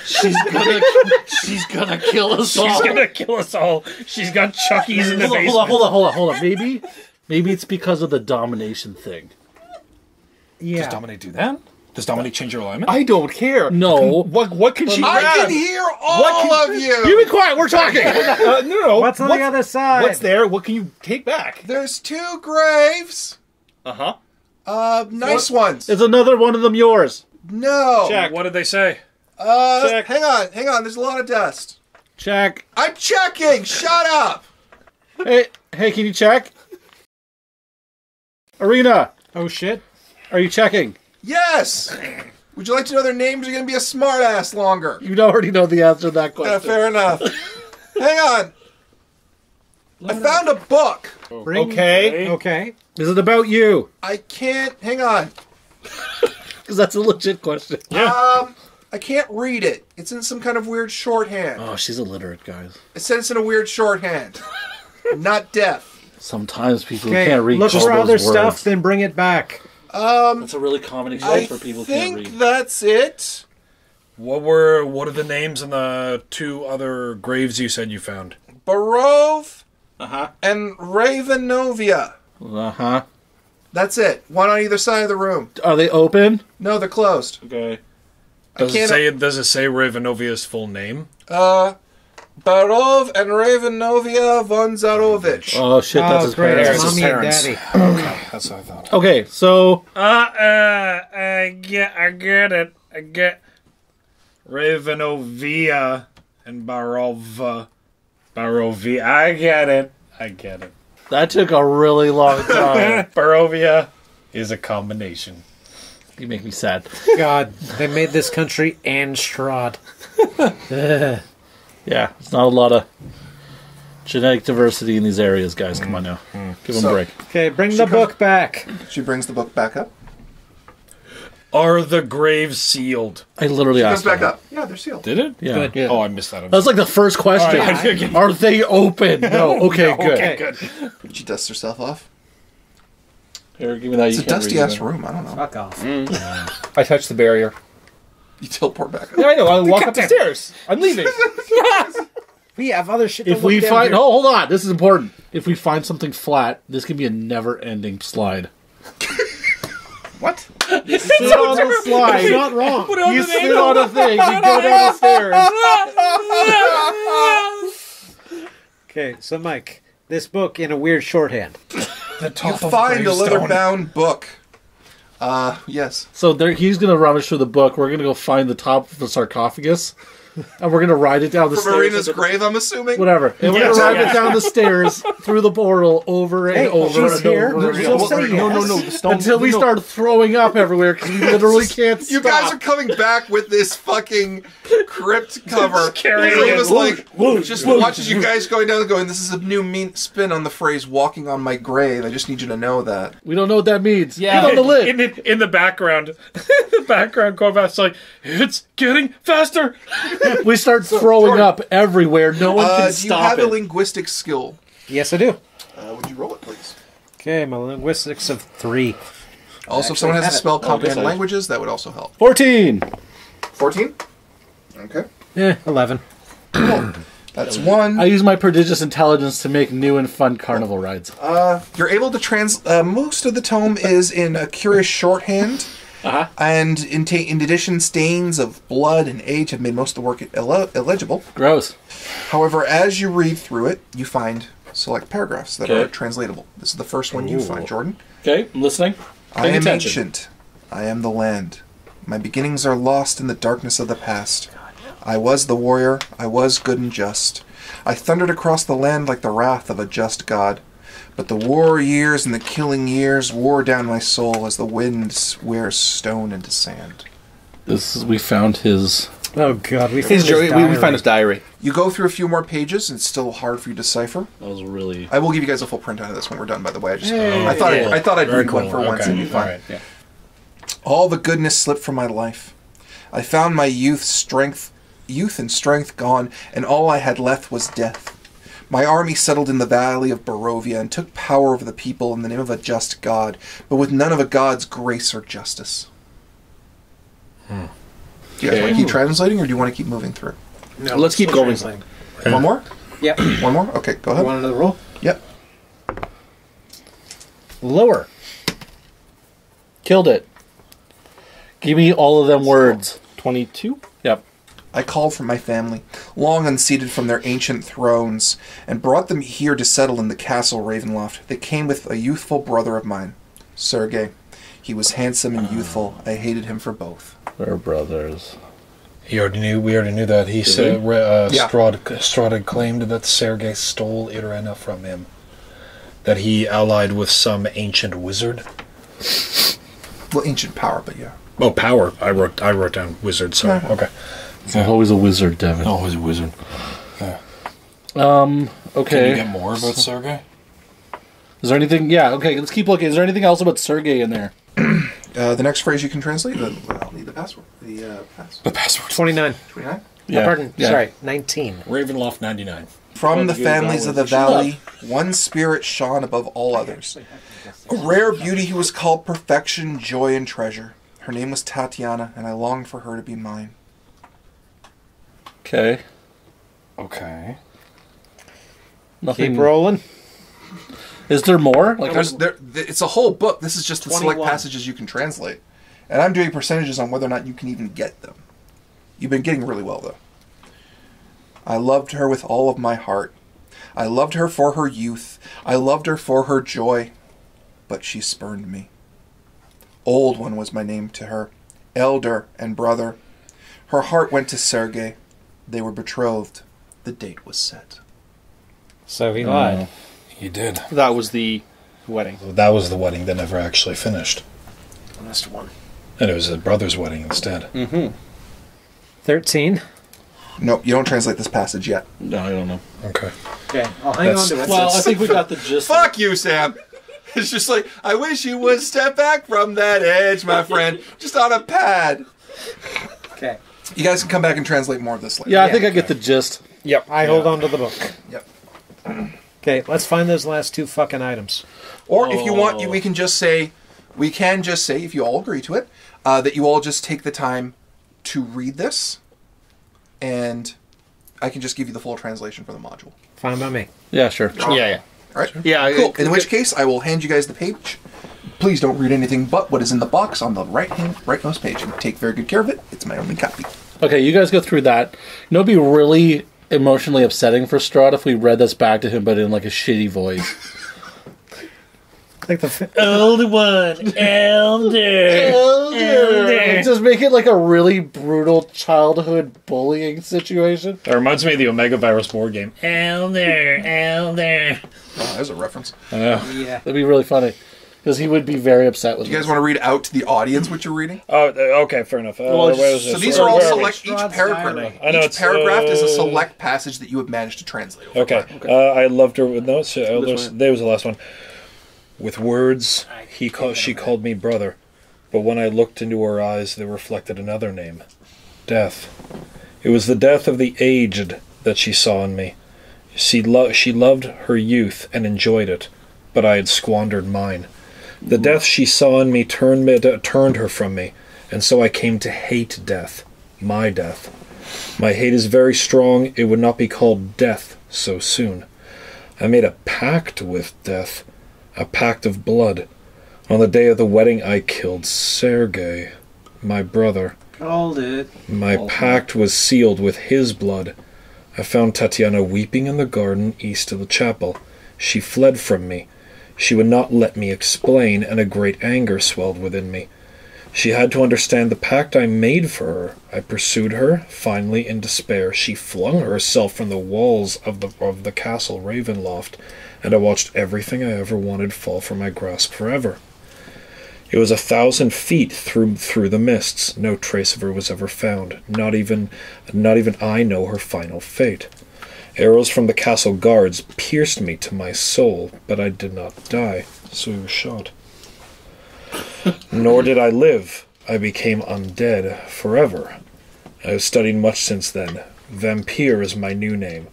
S3: She's gonna, she's gonna kill us all.
S2: She's gonna kill us all. She's got Chucky's in the
S3: hold, on,
S2: basement.
S3: hold on, hold on, hold on. Maybe, maybe it's because of the domination thing.
S2: Does
S4: Yeah.
S2: Dominic do that? Does Dominic change your alignment?
S5: I don't care.
S3: No.
S5: What what can she
S1: I
S5: grab?
S1: can hear all of you.
S3: You be quiet. We're talking.
S5: Uh, no, no.
S4: What's on the other side?
S5: What's there? What can you take back?
S1: There's two graves.
S5: Uh huh.
S1: Uh, nice ones.
S3: Is another one of them yours?
S1: No.
S5: Check.
S2: What did they say?
S1: Uh,
S5: Check.
S1: hang on, hang on. There's a lot of dust.
S3: Check.
S1: I'm checking. Shut up.
S3: Hey, hey, can you check? Irena,
S4: oh shit.
S3: are you checking?
S1: Yes. Would you like to know their names? You're gonna be a smartass longer.
S3: You already know the answer to that
S1: Yeah,
S3: question.
S1: fair enough. hang on. I found a book.
S4: Bring-
S5: Okay.
S4: Okay.
S3: Is it about you?
S1: I can't. Hang on.
S3: Because that's a legit question. Yeah.
S1: Um, I can't read it. It's in some kind of weird shorthand.
S3: Oh, she's illiterate, guys.
S1: It said it's in a weird shorthand. I'm not deaf.
S3: Sometimes people
S4: Okay.
S3: can't read
S4: Look
S3: just
S4: for
S3: those
S4: other
S3: words.
S4: stuff, then bring it back.
S3: Um, That's a really common
S1: I
S3: excuse for people who can't
S1: think
S3: read.
S1: that's it.
S2: What were what are the names on the two other graves you said you found?
S1: Barov
S3: Uh-huh.
S1: and Ravenovia.
S3: Uh huh.
S1: That's it. One on either side of the room.
S3: Are they open?
S1: No, they're closed.
S3: Okay.
S2: Does it say does it say Ravenovia's full name?
S1: Uh, Barov and Ravenovia von Zarovich.
S3: Oh shit, that's
S4: oh,
S3: his
S4: great.
S3: parents.
S4: Mommy
S2: parents.
S4: and daddy.
S2: That's what I thought.
S3: Okay, so
S2: Uh, uh, I get, I get it. I get Ravenovia and Barova. Barovia. I get it. I get it.
S3: that took a really long time.
S2: Barovia is a combination.
S3: You make me sad.
S4: God, they made this country and Strahd.
S3: Yeah, it's not a lot of genetic diversity in these areas, guys. Come on now, mm-hmm. Mm-hmm. give them
S1: So-
S3: a break.
S4: Okay, bring the book back.
S1: She brings the book back up.
S2: Are the graves sealed?
S3: I literally
S1: Goes
S3: asked.
S1: back
S3: that.
S1: up. Yeah, they're sealed.
S2: Did it?
S3: Yeah.
S4: Good.
S2: Oh, I missed that. I'm
S3: That was like the first question.
S2: All right.
S3: Are they open? No. Okay, good.
S2: okay, good.
S1: She dusts herself off.
S3: Here, give me that.
S1: It's
S3: you
S1: a dusty ass room. I don't know.
S4: Fuck off. Mm.
S5: I touched the barrier.
S1: You teleport back up.
S5: Yeah, I know. I walk up the stairs. I'm leaving.
S4: We have other shit.
S3: If
S4: to
S3: we
S4: look down
S3: find,
S4: here.
S3: oh, hold on, this is important. If we find something flat, this can be a never-ending slide.
S5: what?
S3: You sit on the slide.
S4: It's not wrong.
S3: You sit on a thing. You go down the stairs.
S4: Okay, so Mike, this book in a weird shorthand.
S2: The
S1: You
S2: top of
S1: find a leather-bound book. Uh, yes.
S3: So there, he's gonna rummage through the book. We're gonna go find the top of the sarcophagus, and we're gonna ride it down the
S1: From
S3: stairs.
S1: Marina's grave, I'm assuming.
S3: Whatever. And we're gonna ride it down the stairs through the portal over and
S4: Hey,
S3: over
S4: she's
S3: and
S4: here.
S3: over
S4: She'll
S3: again.
S4: say
S5: no, no, no. The stone,
S3: until we
S5: no.
S3: start throwing up everywhere because we literally can't
S1: You
S3: stop.
S1: guys are coming back with this fucking crypt cover.
S2: carrying
S1: It
S2: it.
S1: was like just watches you guys going down, going. This is a new mean spin on the phrase "walking on my grave." I just need you to know that.
S3: we don't know what that means.
S5: Yeah.
S3: Get on the lid.
S2: In the, in the background, the background, Corvath's like, it's getting faster.
S3: We start throwing
S1: Jordan.
S3: up everywhere. No one
S1: Uh,
S3: can
S1: do you
S3: stop
S1: have a
S3: it.
S1: linguistic skill?
S4: Yes, I do.
S1: Uh, would you roll it, please?
S4: Okay, my linguistics of three.
S1: Also, if someone has a spell
S3: Oh,
S1: comprehend languages, that would also help.
S3: Fourteen.
S1: Fourteen. Okay,
S4: Yeah, eleven.
S1: that's one.
S3: I use my prodigious intelligence to make new and fun carnival rides.
S1: You're able to trans. Uh, most of the tome is in a curious shorthand,
S3: Uh-huh.
S1: and in, ta- in addition, stains of blood and age have made most of the work ille- illegible.
S3: Gross.
S1: However, as you read through it, you find select paragraphs that
S3: Okay.
S1: are translatable. This is the first one you find, Jordan.
S3: Okay, I'm listening.
S1: I am
S3: attention.
S1: ancient. I am the land. My beginnings are lost in the darkness of the past. I was the warrior. I was good and just. I thundered across the land like the wrath of a just God. But the war years and the killing years wore down my soul as the wind wears stone into sand.
S3: This is, we found his.
S4: Oh God, we found
S5: jo-
S4: his
S5: we, we
S4: diary.
S5: found his diary.
S1: You go through a few more pages, and it's still hard for you to decipher.
S3: That was really.
S1: I will give you guys a full printout of this when we're done. By the way, I just I thought
S3: cool.
S1: I, thought I'd
S2: Very
S1: read one
S2: cool.
S1: for once
S2: Okay.
S1: and be fine.
S2: All right.
S5: Yeah.
S1: All the goodness slipped from my life. I found my youth strength youth and strength gone, and all I had left was death. My army settled in the valley of Barovia and took power over the people in the name of a just God, but with none of a God's grace or justice.
S2: Hmm.
S1: Do you guys want to keep translating, or do you want to keep moving through?
S4: No,
S5: Let's keep
S4: still
S5: going.
S4: translating.
S1: One more?
S4: Yep.
S1: One more? Okay, go
S4: You
S1: ahead.
S4: want another roll?
S1: Yep.
S3: Lower. Killed it. Give me all of them words.
S5: 22?
S3: Yep.
S1: I called for my family, long unseated from their ancient thrones, and brought them here to settle in the castle Ravenloft. They came with a youthful brother of mine, Sergei. He was handsome and youthful. I hated him for both.
S3: They're brothers.
S2: He already knew. We already knew that. He said
S3: we?
S2: uh,
S1: Yeah.
S2: Strahd, Strahd had claimed that Sergei stole Irena from him. That he allied with some ancient wizard.
S1: Well, ancient power, but yeah.
S2: Oh, power. I wrote. I wrote down wizard. Sorry.
S1: Uh-huh.
S2: Okay.
S3: It's always a wizard, Devin.
S2: Always a wizard.
S3: Um. Okay.
S2: Can you get more about Sergei?
S3: Is there anything? Yeah. Okay. Let's keep looking. Is there anything else about Sergei in there?
S1: Uh, the next phrase you can translate, then I'll need the password. The uh, pass.
S2: The password.
S4: 29.
S1: 29.
S3: Yeah.
S4: Pardon.
S3: Yeah.
S4: Sorry. 19.
S2: Ravenloft ninety nine.
S1: From the families of the valley, one spirit shone above all others. A rare beauty who was called perfection, joy, and treasure. Her name was Tatiana, and I longed for her to be mine.
S3: Okay.
S2: Okay.
S3: Nothing.
S4: Keep rolling.
S3: Is there more? Like,
S1: There's, there, it's a whole book. This is just the select passages you can translate. And I'm doing percentages on whether or not you can even get them. You've been getting really well, though. I loved her with all of my heart. I loved her for her youth. I loved her for her joy. But she spurned me. Old One was my name to her, elder and brother. Her heart went to Sergei. They were betrothed. The date was set.
S4: So he lied.
S2: He did.
S5: That was the wedding.
S2: That was the wedding that never actually finished,
S7: Missed one.
S2: and it was a brother's wedding instead. Mm-hmm.
S4: 13.
S1: No, you don't translate this passage yet.
S3: no, I don't know.
S2: Okay.
S4: Okay. I'll hang
S2: That's-
S4: on to it.
S3: Well, I think we got the gist.
S1: Fuck you, Sam. It's just like, I wish you would step back from that edge, my friend. Just on a pad.
S4: Okay.
S1: You guys can come back and translate more of this later.
S3: Yeah, I think I get the gist.
S2: Yep.
S4: I hold on to the book.
S1: Yep.
S4: Okay, let's find those last two fucking items.
S1: Or if you want, you, we can just say, we can just say, if you all agree to it, uh, that you all just take the time to read this, and I can just give you the full translation for the module.
S4: Fine by me.
S3: Yeah, sure.
S5: Yeah, yeah.
S1: All right?
S5: Yeah,
S1: Cool. In which case, I will hand you guys the page. Please don't read anything but what is in the box on the right hand, rightmost page, and take very good care of it. It's my only copy.
S3: Okay, you guys go through that. You know, it'd be really emotionally upsetting for Strahd if we read this back to him, but in like a shitty voice.
S4: Like the fi-
S6: Old one, elder. elder.
S3: Just make it like a really brutal childhood bullying situation.
S2: That reminds me of the Omega Virus board game.
S6: Elder, elder.
S1: Oh, there's a reference.
S4: yeah.
S3: That'd be really funny because he would be very upset with
S1: Do you guys
S3: this.
S1: want to read out to the audience what you're reading?
S2: Oh, uh, okay, fair enough. Uh,
S5: Well,
S2: where is
S1: So these
S2: Where-
S1: are all select. Each paragraph.
S2: I know
S1: each
S2: it's,
S1: paragraph is a
S2: uh,
S1: select passage that you have managed to translate. over
S2: Okay.
S1: time.
S2: Uh, I loved her with no. So, uh,
S5: This
S2: there's- there was the last one. With words, he called. She called me brother, but when I looked into her eyes, they reflected another name, death. It was the death of the aged that she saw in me. She lo- She loved her youth and enjoyed it, but I had squandered mine. The death she saw in me turned me, turned her from me, and so I came to hate death, my death. My hate is very strong. It would not be called death so soon. I made a pact with death, a pact of blood. On the day of the wedding, I killed Sergei, my brother.
S4: Called it.
S2: My pact was sealed with his blood. I found Tatiana weeping in the garden east of the chapel. She fled from me. She would not let me explain, and a great anger swelled within me. She had to understand the pact I made for her. I pursued her. Finally, in despair, she flung herself from the walls of the of the castle Ravenloft, and I watched everything I ever wanted fall from my grasp forever. It was a thousand feet through through the mists. No trace of her was ever found. Not even not even I know her final fate. Arrows from the castle guards pierced me to my soul, but I did not die, so he was shot. Nor did I live. I became undead forever. I have studied much since then. Vampire is my new name.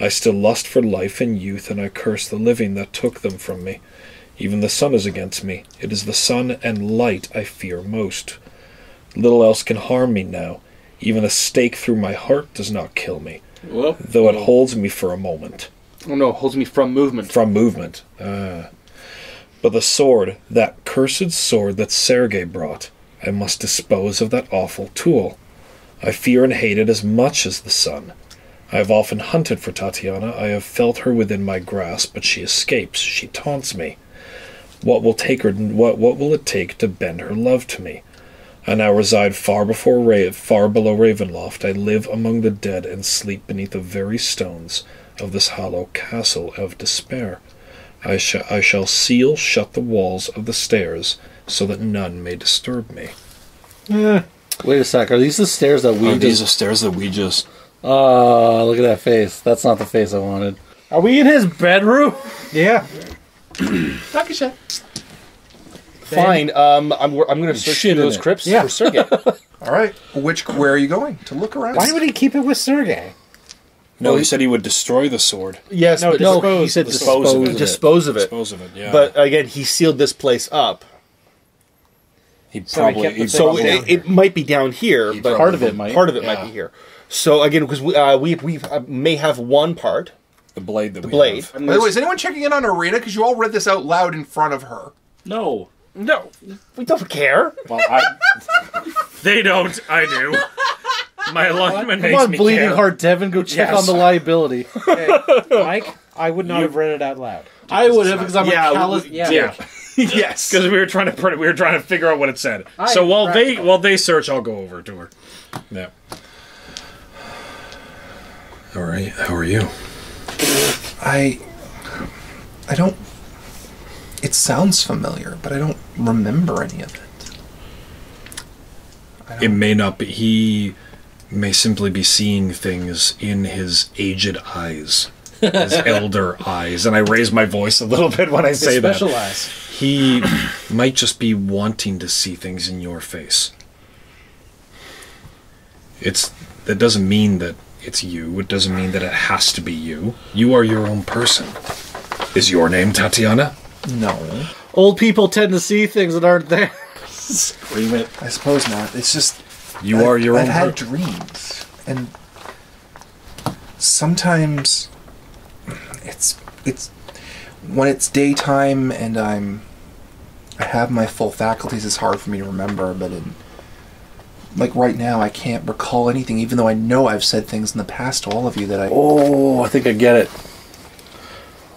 S2: I still lust for life and youth, and I curse the living that took them from me. Even the sun is against me. It is the sun and light I fear most. Little else can harm me now. Even a stake through my heart does not kill me,
S5: Well,
S2: though it holds me for a moment.
S5: oh no, holds me from movement.
S2: From movement. Ah. But the sword, that cursed sword that Sergei brought, I must dispose of that awful tool. I fear and hate it as much as the sun. I have often hunted for Tatiana. I have felt her within my grasp, but she escapes. She taunts me. What will take her? What what will it take to bend her love to me? I now reside far before Ra- far below Ravenloft. I live among the dead and sleep beneath the very stones of this hollow castle of despair. I, sh- I shall seal shut the walls of the stairs so that none may disturb me. Eh.
S3: Wait a sec. Are these the stairs that we Are just?
S2: are stairs that we just.
S3: Oh, look at that face. That's not the face I wanted. Are we in his bedroom?
S4: Yeah.
S5: Fine. Um, I'm I'm going to search
S3: Shit
S5: through
S3: in
S5: those
S3: it.
S5: crypts
S4: Yeah.
S5: for Sergei.
S1: All right. Which where are you going to look around?
S4: Why would he keep it with Sergei?
S2: No, he said he would destroy the sword.
S5: yes,
S4: No,
S5: but
S4: no,
S5: dispose,
S3: he said
S2: dispose of it.
S5: dispose of it.
S2: Dispose of it. Yeah,
S5: But again, he sealed this place up,
S2: he
S4: So he
S2: probably.
S4: kept the
S2: he
S4: thing
S5: so
S2: probably-
S5: it, it might be down here,
S2: He
S5: but
S3: Part of it might.
S5: part of it
S2: Yeah.
S5: might be here. So again, because we uh, we we uh, may have one part,
S2: the blade that
S5: the
S2: we
S5: blade.
S2: have.
S1: By the way, is anyone checking in on Irena? Because you all read this out loud in front of her.
S3: No.
S5: No, we don't care.
S3: Well, I,
S2: They don't. I do. My alignment
S3: come on, bleeding heart, Devin. Go check
S5: Yes.
S3: on the liability.
S4: Mike, I would not have read it out loud.
S3: I would have because I'm
S5: Yeah,
S3: a callous
S4: yeah.
S3: dick.
S5: yes.
S2: Because we were trying to print, we were trying to figure out what it said.
S4: I
S2: so
S4: am
S2: while they
S4: practical.
S2: while they search, I'll go over to her. Yeah. All right. How are you?
S1: I. I don't. It sounds familiar, but I don't remember any of it.
S2: It may not be. He may simply be seeing things in his aged eyes, his elder eyes. And I raise my voice a little bit when I say that.
S4: Specialize.
S2: He might just be wanting to see things in your face. It's that doesn't mean that it's you. It doesn't mean that it has to be you. You are your own person. Is your name Tatiana?
S1: No,
S3: Old people tend to see things that aren't there. Scream it.
S1: I suppose not. It's just
S2: You
S1: I've-
S2: are your
S1: I've
S2: own
S1: had
S2: per-
S1: dreams, and sometimes it's it's when it's daytime and I'm I have my full faculties. It's hard for me to remember, but in like right now, I can't recall anything, even though I know I've said things in the past to all of you that I.
S3: Oh, I think I get it.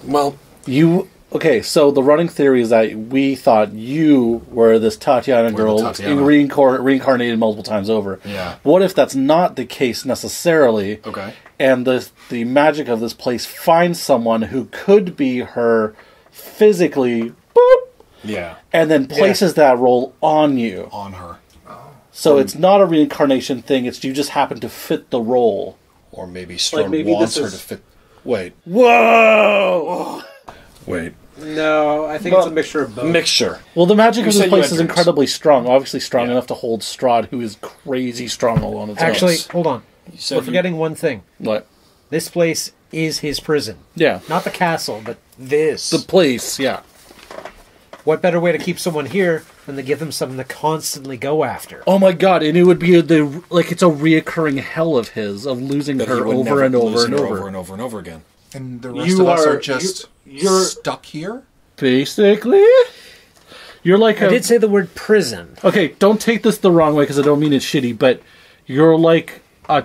S2: Well,
S3: You okay? So the running theory is that we thought you were this Tatiana
S2: the
S3: girl
S2: Tatiana.
S3: reincar- reincarnated multiple times over.
S2: Yeah.
S3: What if that's not the case necessarily?
S2: Okay.
S3: And the the magic of this place finds someone who could be her physically, boop,
S2: yeah,
S3: and then places that role on you.
S2: on her,
S3: So it's not a reincarnation thing. It's you just happen to fit the role.
S2: or maybe Strahd
S3: maybe
S2: wants her
S3: is-
S2: to fit. Wait,
S3: Whoa!
S2: wait.
S4: No, I think it's a mixture of both.
S2: Mixture.
S3: Well, the magic
S2: You
S3: of
S2: said
S3: this
S2: you
S3: place
S2: had
S3: is
S2: dreams.
S3: incredibly strong. Obviously, strong
S2: Yeah.
S3: enough to hold Strahd, who is crazy strong all on its
S4: Actually,
S3: own.
S4: hold on.
S2: said
S4: We're
S2: you-
S4: forgetting one thing.
S3: What?
S4: This place is his prison.
S3: Yeah,
S4: Not the castle, but this.
S3: the place. Yeah.
S4: what better way to keep someone here than to give them something to constantly go after?
S3: Oh my god! And it would be the like it's a reoccurring hell of his of losing
S2: That he
S3: her
S2: would
S3: over
S2: never
S3: and over
S2: lose
S3: and
S2: her
S3: over.
S2: over and over and over again.
S1: And the rest
S3: You
S1: of us
S3: are-
S1: are just
S3: you- you're-
S1: stuck here.
S3: Basically, you're like
S4: I
S3: a
S4: did say the word prison.
S3: okay. Don't take this the wrong way because I don't mean it's shitty, but you're like a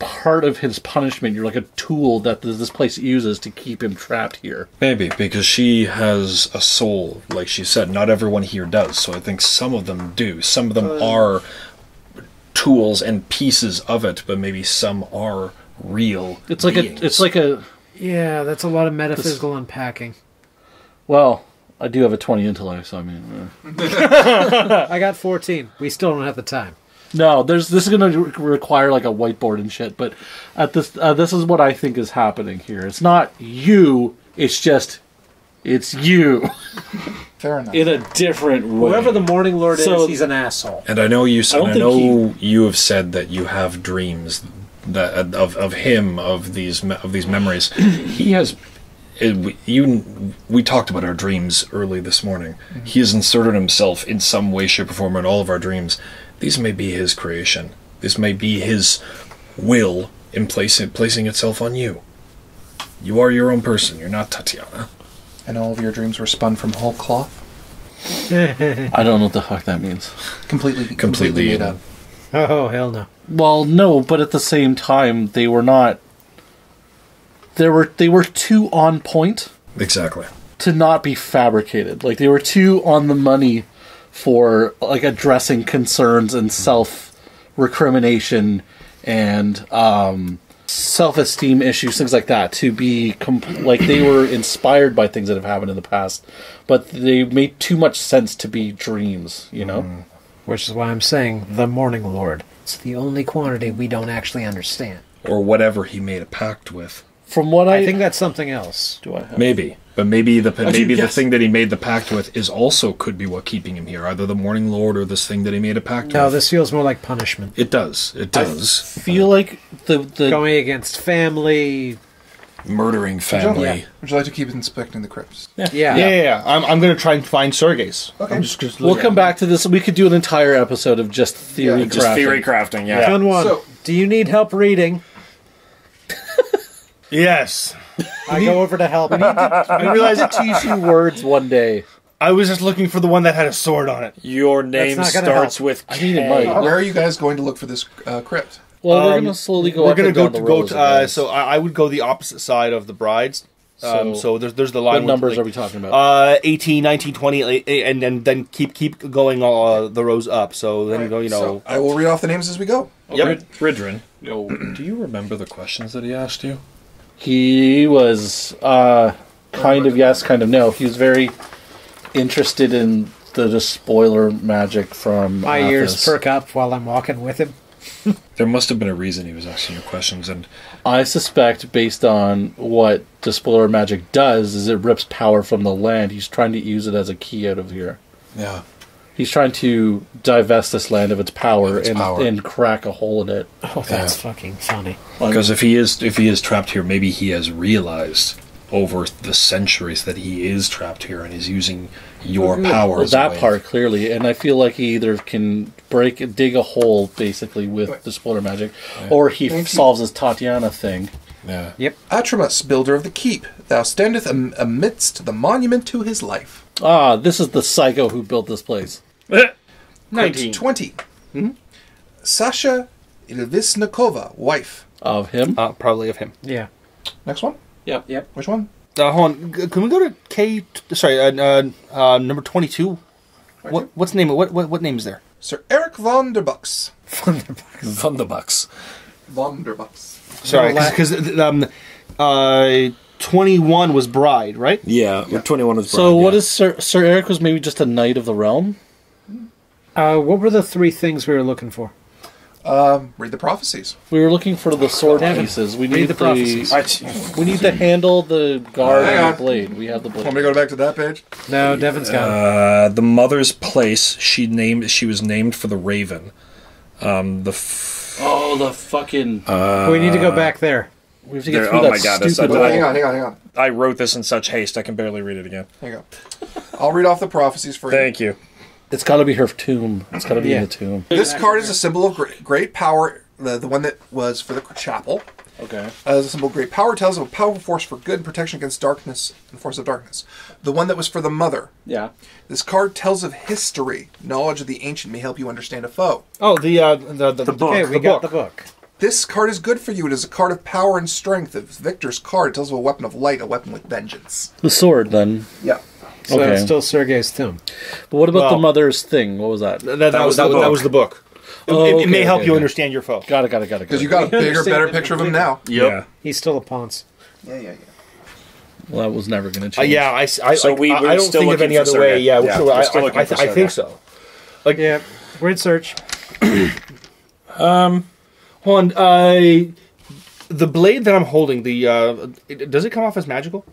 S3: part of his punishment. You're like a tool that this place uses to keep him trapped here.
S2: Maybe because she has a soul, like she said. Not everyone here does, so I think some of them do. Some of them uh, are tools and pieces of it, but maybe some are real.
S3: It's like
S2: beings.
S3: a. It's like a.
S4: Yeah, that's a lot of metaphysical unpacking.
S3: Well, I do have a twenty intellect, so I mean. uh.
S4: I got 14. We still don't have the time.
S3: No, there's this is going to re- require like a whiteboard and shit. But at this, uh, this is what I think is happening here. It's not you. It's just, it's you
S1: Fair enough.
S3: in a different way.
S4: Whoever the Morning Lord
S3: So-
S4: is, he's an asshole.
S2: And I know you.
S3: I
S2: I,
S3: think
S2: know you have said that you have dreams that of of him of these of these memories. he has. It, we, you, we talked about our dreams early this morning. Mm-hmm. He has inserted himself in some way, shape, or form in all of our dreams. These may be his creation. This may be his will in placing placing itself on you. You are your own person. You're not Tatiana.
S1: And all of your dreams were spun from whole cloth?
S3: I don't know what the fuck that means.
S1: Completely,
S2: Completely
S1: completely made up.
S4: Oh hell no!
S3: Well, no, but at the same time, they were not. There were they were too on point
S2: Exactly.
S3: to not be fabricated. Like they were too on the money for like addressing concerns and self recrimination and um, self esteem issues, things like that. To be com- like they were inspired by things that have happened in the past, but they made too much sense to be dreams. You know.
S4: Which is why I'm saying the Morning Lord. It's the only quantity we don't actually understand.
S2: Or whatever he made a pact with.
S3: From what I,
S4: I think that's something else.
S3: do I have?
S2: Maybe, but maybe the maybe the
S1: yes.
S2: thing that he made the pact with is also could be what keeping him here. Either the Morning Lord or this thing that he made a pact
S4: No,
S2: with.
S4: No, this feels more like punishment.
S2: it does. It does.
S3: feel like the the
S4: Going against family.
S2: Murdering family.
S4: Yeah.
S1: Would you like to keep inspecting the crypts?
S4: Yeah.
S5: Yeah, yeah, yeah. I'm, I'm going to try and find Sergei's.
S1: Okay.
S5: I'm just, just
S3: We'll come back to this. We could do an entire episode of just theory
S1: Yeah,
S3: crafting.
S2: Just theory crafting. Yeah.
S4: Fun one.
S1: So-
S4: Do you need help reading?
S5: Yes.
S4: I go over to help.
S3: I realize to teach you words one day.
S5: I was just looking for the one that had a sword on it.
S2: Your name starts
S4: help.
S2: with
S3: I mean, it
S2: K.
S1: Where are you guys going to look for this uh, crypt?
S3: Well, we're
S5: Um,
S3: gonna slowly go.
S5: We're
S3: up
S5: gonna
S3: and
S5: go
S3: down
S5: to
S3: the
S5: go to. Uh, so I, I would go the opposite side of the brides. Um,
S3: So-
S5: so there's there's the line.
S3: what numbers
S5: like,
S3: are we talking about?
S5: Uh, 18, 19, 20, eh, and then then keep keep going uh, the rows up. So then you go, you know.
S1: So I will read off the names as we go.
S5: Yep.
S2: Rid- Ridrin. Do you remember the questions that he asked you?
S3: he was uh, kind of yes, kind of no. He was very interested in the despoiler magic from
S4: My
S3: Athos.
S4: ears perk up while I'm walking with him.
S2: There must have been a reason he was asking you questions, and
S3: I suspect, based on what despoiler magic does, is it rips power from the land. He's trying to use it as a key out of here.
S2: yeah,
S3: He's trying to divest this land of its power,
S2: Of its
S3: and,
S2: power.
S3: and crack a hole in it.
S4: Oh, that's fucking funny.
S2: because if he is if he is trapped here, maybe he has realized over the centuries that he is trapped here and is using your power.
S3: Well,
S2: as a
S3: that
S2: way-
S3: part clearly, and I feel like he either can break, dig a hole basically with the spoiler magic, or he
S1: Thank you.
S3: solves his Tatiana thing.
S2: Yeah. Yep.
S1: Atramus, builder of the keep, thou standeth am- amidst the monument to his life.
S3: Ah, this is the psycho who built this place.
S1: Nineteen twenty.
S5: 19.
S1: 20. Sasha Ilvisnikova, wife.
S3: Of him,
S5: Uh, probably of him.
S4: Yeah.
S1: Next one?
S3: Yep.
S4: Yep.
S1: Which one?
S5: Uh, hold on. Can we go to K? t- Sorry, uh, uh, uh, number twenty-two. What what's the name? What what what name is there?
S1: Sir Eric von der Bucks.
S2: Thunderbucks.
S1: Von der Bucks.
S5: Sorry, because um, uh, twenty-one was bride, right?
S2: Yeah, twenty one was.
S3: Bride, so what is Sir Sir Eric was maybe just a knight of the realm?
S4: Uh, what were the three things we were looking for?
S1: Um, read the prophecies.
S3: We were looking for the sword
S4: Devin,
S3: pieces. We need
S4: the
S3: the,
S4: prophecies.
S3: we need the handle, the guard,
S1: Hang
S3: and
S1: on.
S3: the blade. We have the blade.
S1: Want me to go back to that page?
S4: No, Devin's got it.
S2: Uh, the mother's place. She named. She was named for the raven. Um, the. F-
S3: Oh, the fucking.
S4: we need to go back there.
S3: we have to get
S2: there-
S3: through
S2: oh
S3: that
S2: my God, that's
S3: stupid.
S2: such a-
S1: hang on, hang on, hang on.
S2: I wrote this in such haste I can barely read it again.
S1: Hang on. I'll read off the prophecies for you.
S2: Thank you.
S3: It's got to be her tomb. It's got to be
S4: Yeah.
S3: in the tomb.
S1: This card is a symbol of great, great power. The, the one that was for the chapel.
S3: Okay.
S1: As a symbol of great power tells of a powerful force for good and protection against darkness and force of darkness. The one that was for the mother.
S3: Yeah.
S1: This card tells of history. Knowledge of the ancient may help you understand a foe.
S5: Oh, the uh, the the, the book.
S4: Okay, we
S5: the
S4: got
S5: book.
S4: the book.
S1: This card is good for you. It is a card of power and strength. It's Victor's card. It tells of a weapon of light, a weapon with vengeance.
S3: The sword, then.
S1: Yeah.
S4: So
S3: Okay.
S4: it's still Sergei's tomb.
S3: But what about the mother's thing? What was that?
S5: That, that, was,
S2: was the
S5: that, that
S2: book.
S5: was the book. It,
S3: Oh,
S5: it- it
S3: okay,
S5: may help
S3: okay,
S5: you
S3: okay.
S5: understand your foe.
S3: Got it. Got it. Got it.
S1: Because you got a bigger, better picture of him now.
S2: Yeah.
S4: He's still a Ponce.
S1: Yeah, yeah, yeah.
S3: Well, that was never going to
S5: Uh,
S3: change.
S5: yeah, I, s- I-
S2: So
S5: I-
S2: we-
S5: I,
S2: we're
S5: I don't
S2: still
S5: think of any
S2: for
S5: other way.
S2: Sergei.
S5: Yeah,
S2: Yeah,
S5: so
S2: we're
S5: I,
S2: still
S5: I,
S2: looking
S5: I,
S2: for
S5: I
S2: Sergei.
S5: think so. Like,
S4: Yeah. Weird search.
S5: hold on. Uh, the blade that I'm holding, the uh, it, does it come off as magical?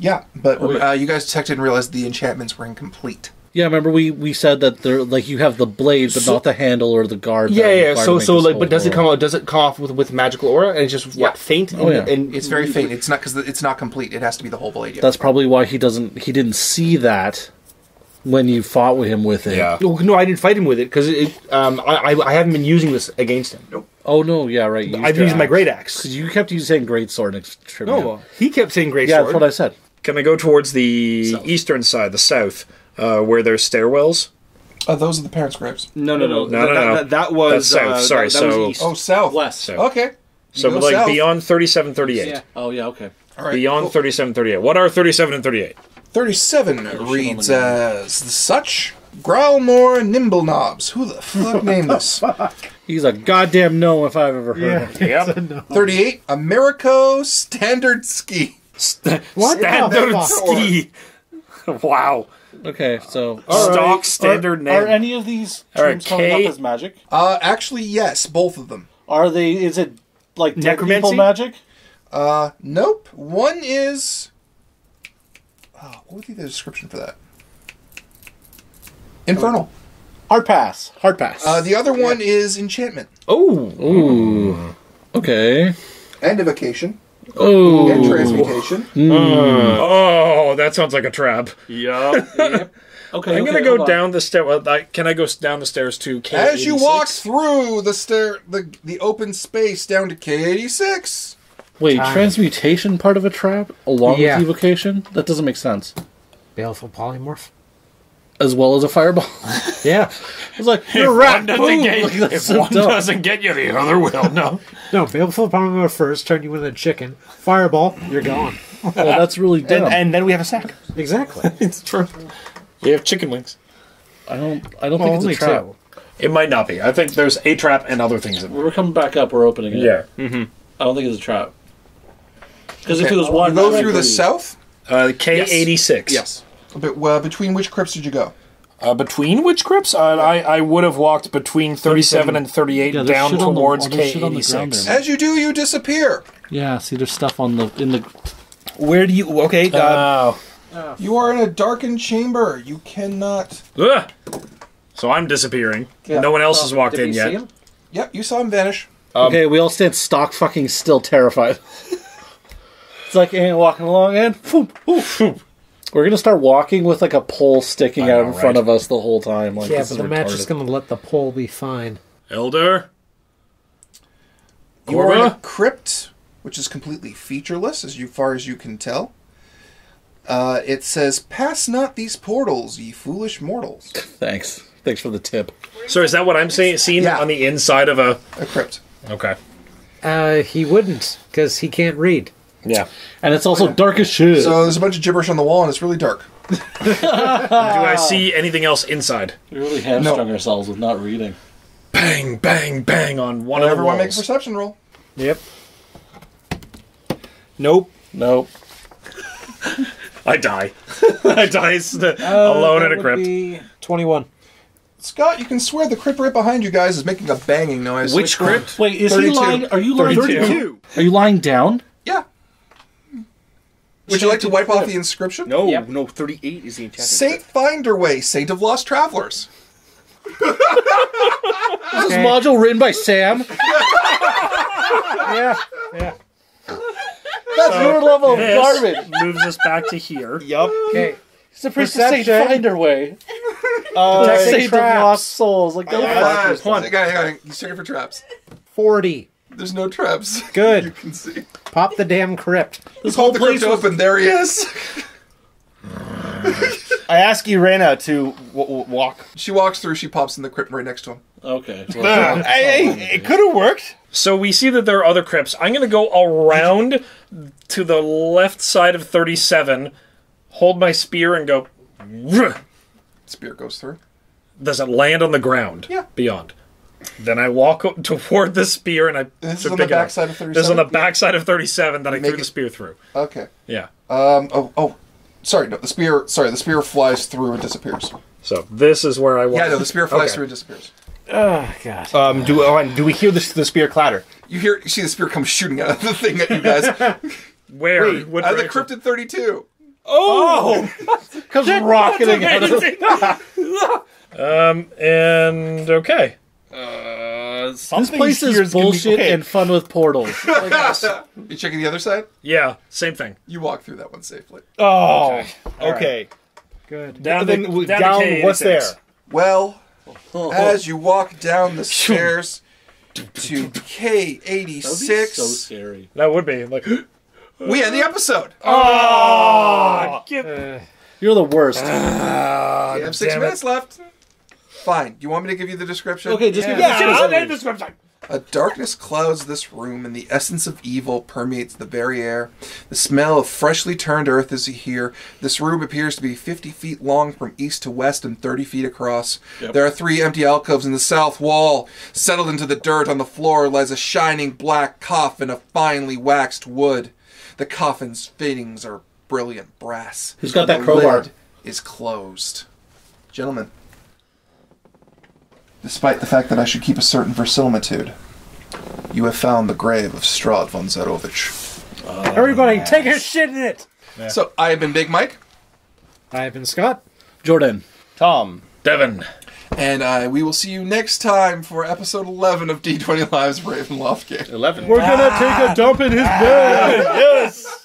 S1: Yeah, but uh, you guys detected and realized the enchantments were incomplete.
S3: Yeah, remember we we said that there like you have the blade, but
S5: So-
S3: not the handle or the guard.
S5: Yeah, yeah. So, so like, but does it come out? Does it come off with with magical aura and it's just
S1: Yeah.
S5: what faint?
S3: Oh, yeah.
S5: and,
S1: It's very faint. It's not because it's not complete. It has to be the whole blade. Yeah.
S3: That's probably why he doesn't. He didn't see that when you fought with him with it.
S2: Yeah.
S5: No, no, I didn't fight him with it because it, um, I, I I haven't been using this against him. Nope.
S3: Oh no. Yeah. Right. you
S5: I've
S3: your
S5: used my great axe.
S3: Because you kept using great sword and trivia.
S5: No, he kept saying great
S3: Yeah,
S5: sword.
S3: that's what I said.
S2: Can I go towards the eastern side, the south, uh, where there's stairwells?
S1: Uh, those are the parents' graves.
S5: no, no, no,
S2: No,
S5: that,
S2: no,
S5: that-
S2: no.
S5: That, that was
S2: That's south,
S5: uh,
S2: sorry,
S5: That, that
S2: so-
S5: was east.
S1: Oh, south.
S3: West.
S2: So,
S1: Okay. You
S2: so
S1: go
S2: like
S1: south.
S2: beyond 37, 38.
S5: Yeah.
S3: Oh yeah. Okay.
S1: All right.
S2: Beyond
S1: cool.
S2: 37, 38. What are 37 and 38?
S1: 37 reads as such. Growlmore Nimble Knobs. Who the fuck named this?
S3: He's a goddamn no if I've ever heard of him.
S2: Yep.
S1: 38 Americo Standard Ski.
S4: What
S2: Standard
S4: fuck?
S2: ski. wow.
S3: Okay, so
S2: Stock standard
S3: are,
S2: name.
S3: Are any of these
S2: All right,
S3: tombs coming
S2: K-
S3: up as magic?
S1: Uh, actually, yes, both of them.
S3: Are they? Is it like dead people
S5: Necromancy?
S3: magic?
S1: Uh, nope. One is. Oh, what would be the description for that? Infernal.
S3: Hard pass. Hard pass.
S1: Uh, the other one is enchantment
S5: Oh,
S3: Ooh. Okay.
S1: and evocation
S3: Oh.
S1: and transmutation. Mm. Uh.
S2: Oh, that sounds like a trap. Yeah.
S3: Okay.
S2: I'm gonna go down the stair. Well, I, can I go down the stairs to K?
S1: As you walk through the stair, the the open space down to K eighty six.
S3: Wait,
S4: Time.
S3: transmutation part of a trap along
S4: Yeah.
S3: with evocation? That doesn't make sense.
S4: Baleful polymorph.
S3: As well as a fireball.
S4: Yeah.
S3: it's like you're right.
S2: doesn't
S3: Boom!
S2: get,
S3: Like,
S2: if
S3: so
S2: one
S3: dumb.
S2: doesn't get you, the other will. No.
S4: No, baleful polymorph first, turn you into a chicken. Fireball, you're gone.
S3: Oh, that's really dumb.
S5: and, and then we have a sack.
S4: Exactly.
S5: It's true.
S2: We have chicken wings.
S3: I don't. I don't
S4: Well,
S3: think it's a trap.
S4: two.
S2: It might not be. I think there's a trap and other things. In
S3: We're coming back up. We're opening it.
S2: yeah. Mm-hmm.
S3: I don't think it's a trap. Because if it was one,
S1: you go through the south.
S2: Uh, K eighty six.
S1: But, uh, between which crypts did you go?
S2: Uh, between which crypts? Uh, I I would have walked between thirty seven and thirty eight
S3: Yeah,
S2: down
S3: shit on the-
S2: towards
S3: oh,
S2: K
S3: shit on the
S2: eighty
S3: ground
S2: six.
S3: there.
S1: As you do, you disappear.
S3: Yeah, see, there's stuff on the in the.
S5: Where do you? Okay, uh,
S2: Oh.
S1: You are in a darkened chamber. You cannot.
S2: Ugh. So I'm disappearing. No one else has walked in
S4: we
S2: yet.
S4: see him?
S1: Yep, you saw him vanish.
S3: okay, we all stand stock fucking still, terrified. it's like ain't walking along, and phoom, poof, poof. We're gonna start walking with like a pole sticking
S2: I
S3: out
S2: know,
S3: in front of us the whole time. Like,
S4: Yeah, but
S3: is
S4: the match is going to let the pole be fine.
S2: Elder.
S1: You are in a crypt, which is completely featureless as you, far as you can tell. Uh, it says, "Pass not these portals, ye foolish mortals."
S3: Thanks, thanks for the tip.
S2: So is that what I'm saying? Seeing
S1: Yeah.
S2: on the inside of a?
S1: A crypt.
S2: Okay.
S4: Uh, he wouldn't, because he can't read.
S2: Yeah.
S3: And it's also dark as shit.
S1: So there's a bunch of gibberish on the wall, and it's really dark.
S2: Do I see anything else inside?
S3: we really hamstrung ourselves with not reading.
S2: Bang, bang, bang on one of the
S1: Everyone make a perception roll.
S4: Yep.
S5: nope.
S3: Nope.
S2: I die. I die s- alone in a crypt.
S4: Be 21.
S1: Scott, you can swear the crypt right behind you guys is making a banging noise.
S2: Which
S1: one?
S2: crypt?
S3: Wait, is
S1: 32.
S3: he lying? Are you lying?
S2: 32.
S3: Are you lying down?
S1: Yeah. Would you like to wipe off the inscription?
S5: No,
S4: Yep.
S5: no. Thirty-eight is the enchanted.
S1: Saint Finderway, Saint of Lost Travelers.
S3: Is this module written by Sam?
S4: Yeah. Yeah.
S3: That's your level of
S2: This
S3: garbage.
S2: moves us back to here.
S5: Yup.
S4: Okay.
S3: It's a priest of Saint
S4: Perception.
S3: Finderway.
S5: Uh,
S4: Protecting
S3: Saint of
S4: traps.
S3: Lost Souls. Like, go fuck
S1: Ah,
S3: yourself.
S1: hang on, hang on. He's checking for traps.
S4: 40.
S1: There's no traps.
S4: Good.
S1: you can see.
S4: Pop the damn crypt.
S1: This whole the crypt
S3: place was-
S1: open. There he is.
S5: I ask Irena to w- w- walk.
S1: she walks through. She pops in the crypt right next to him.
S3: Okay.
S5: Hey, hey, it could have worked.
S2: So we see that there are other crypts. I'm going to go around to the left side of 37, hold my spear, and go.
S1: Spear goes through.
S2: Does it land on the ground?
S1: Yeah.
S2: Beyond. Then I walk o- toward the spear and I.
S1: This is on the
S2: pick it up.
S1: backside of thirty-seven.
S2: This is on the
S1: 37?
S2: backside of 37 that I
S1: Make
S2: threw
S1: it-
S2: the spear through.
S1: Okay.
S2: Yeah.
S1: Um. Oh. Oh. Sorry. No. The spear. Sorry. The spear flies through and disappears.
S2: So this is where I want.
S1: Yeah. No. The spear flies
S2: Okay.
S1: through and disappears.
S4: Oh, God.
S5: Um, do oh, and do we hear the, the spear clatter?
S1: You hear. You see the spear come shooting out of the thing at you guys.
S2: Where?
S5: Wait,
S2: What
S1: out of the
S2: direction?
S1: cryptid thirty-two.
S5: Oh,
S3: Comes rocketing out of
S2: Um, and okay.
S5: Uh,
S3: This
S5: something
S3: place
S5: here
S3: is
S5: gonna be-
S3: bullshit
S5: okay.
S3: and fun with portals.
S1: You checking the other side?
S2: Yeah, same thing.
S1: You walk through that one safely.
S5: Oh,
S2: All
S5: okay.
S4: Good.
S2: Down,
S5: then
S2: the,
S5: w-
S2: down,
S5: down,
S2: to
S5: what's there?
S2: K86.
S1: Well, as you walk down the stairs to K86,
S3: so scary.
S2: That would be like.
S1: we end the episode.
S2: Oh, ah! get, eh.
S3: You're the worst.
S1: Ah, we have six
S2: damn it.
S1: minutes left. Fine. You want me to give you the description?
S3: Okay, just
S4: Yeah.
S3: give me
S2: Get us
S3: the
S2: on the end of this website.
S1: A darkness clouds this room, and the essence of evil permeates the very air. The smell of freshly turned earth is here. This room appears to be 50 feet long from east to west and 30 feet across. There are three empty alcoves in the south wall. Settled into the dirt on the floor lies a shining black coffin of finely waxed wood. The coffin's fittings are brilliant brass.
S3: Who's got that crowbar?
S1: lid is closed. Gentlemen, despite the fact that I should keep a certain verisimilitude, you have found the grave of Strahd von Zarovich.
S4: Everybody, take a shit in it.
S1: So I have been Big Mike,
S4: I have been Scott.
S3: Jordan.
S5: Tom.
S2: Devin.
S1: and uh, we will see you next time for episode 11 of D20 Lives Ravenloft game.
S5: Eleven.
S3: We're gonna take a dump in his bed.
S5: yes.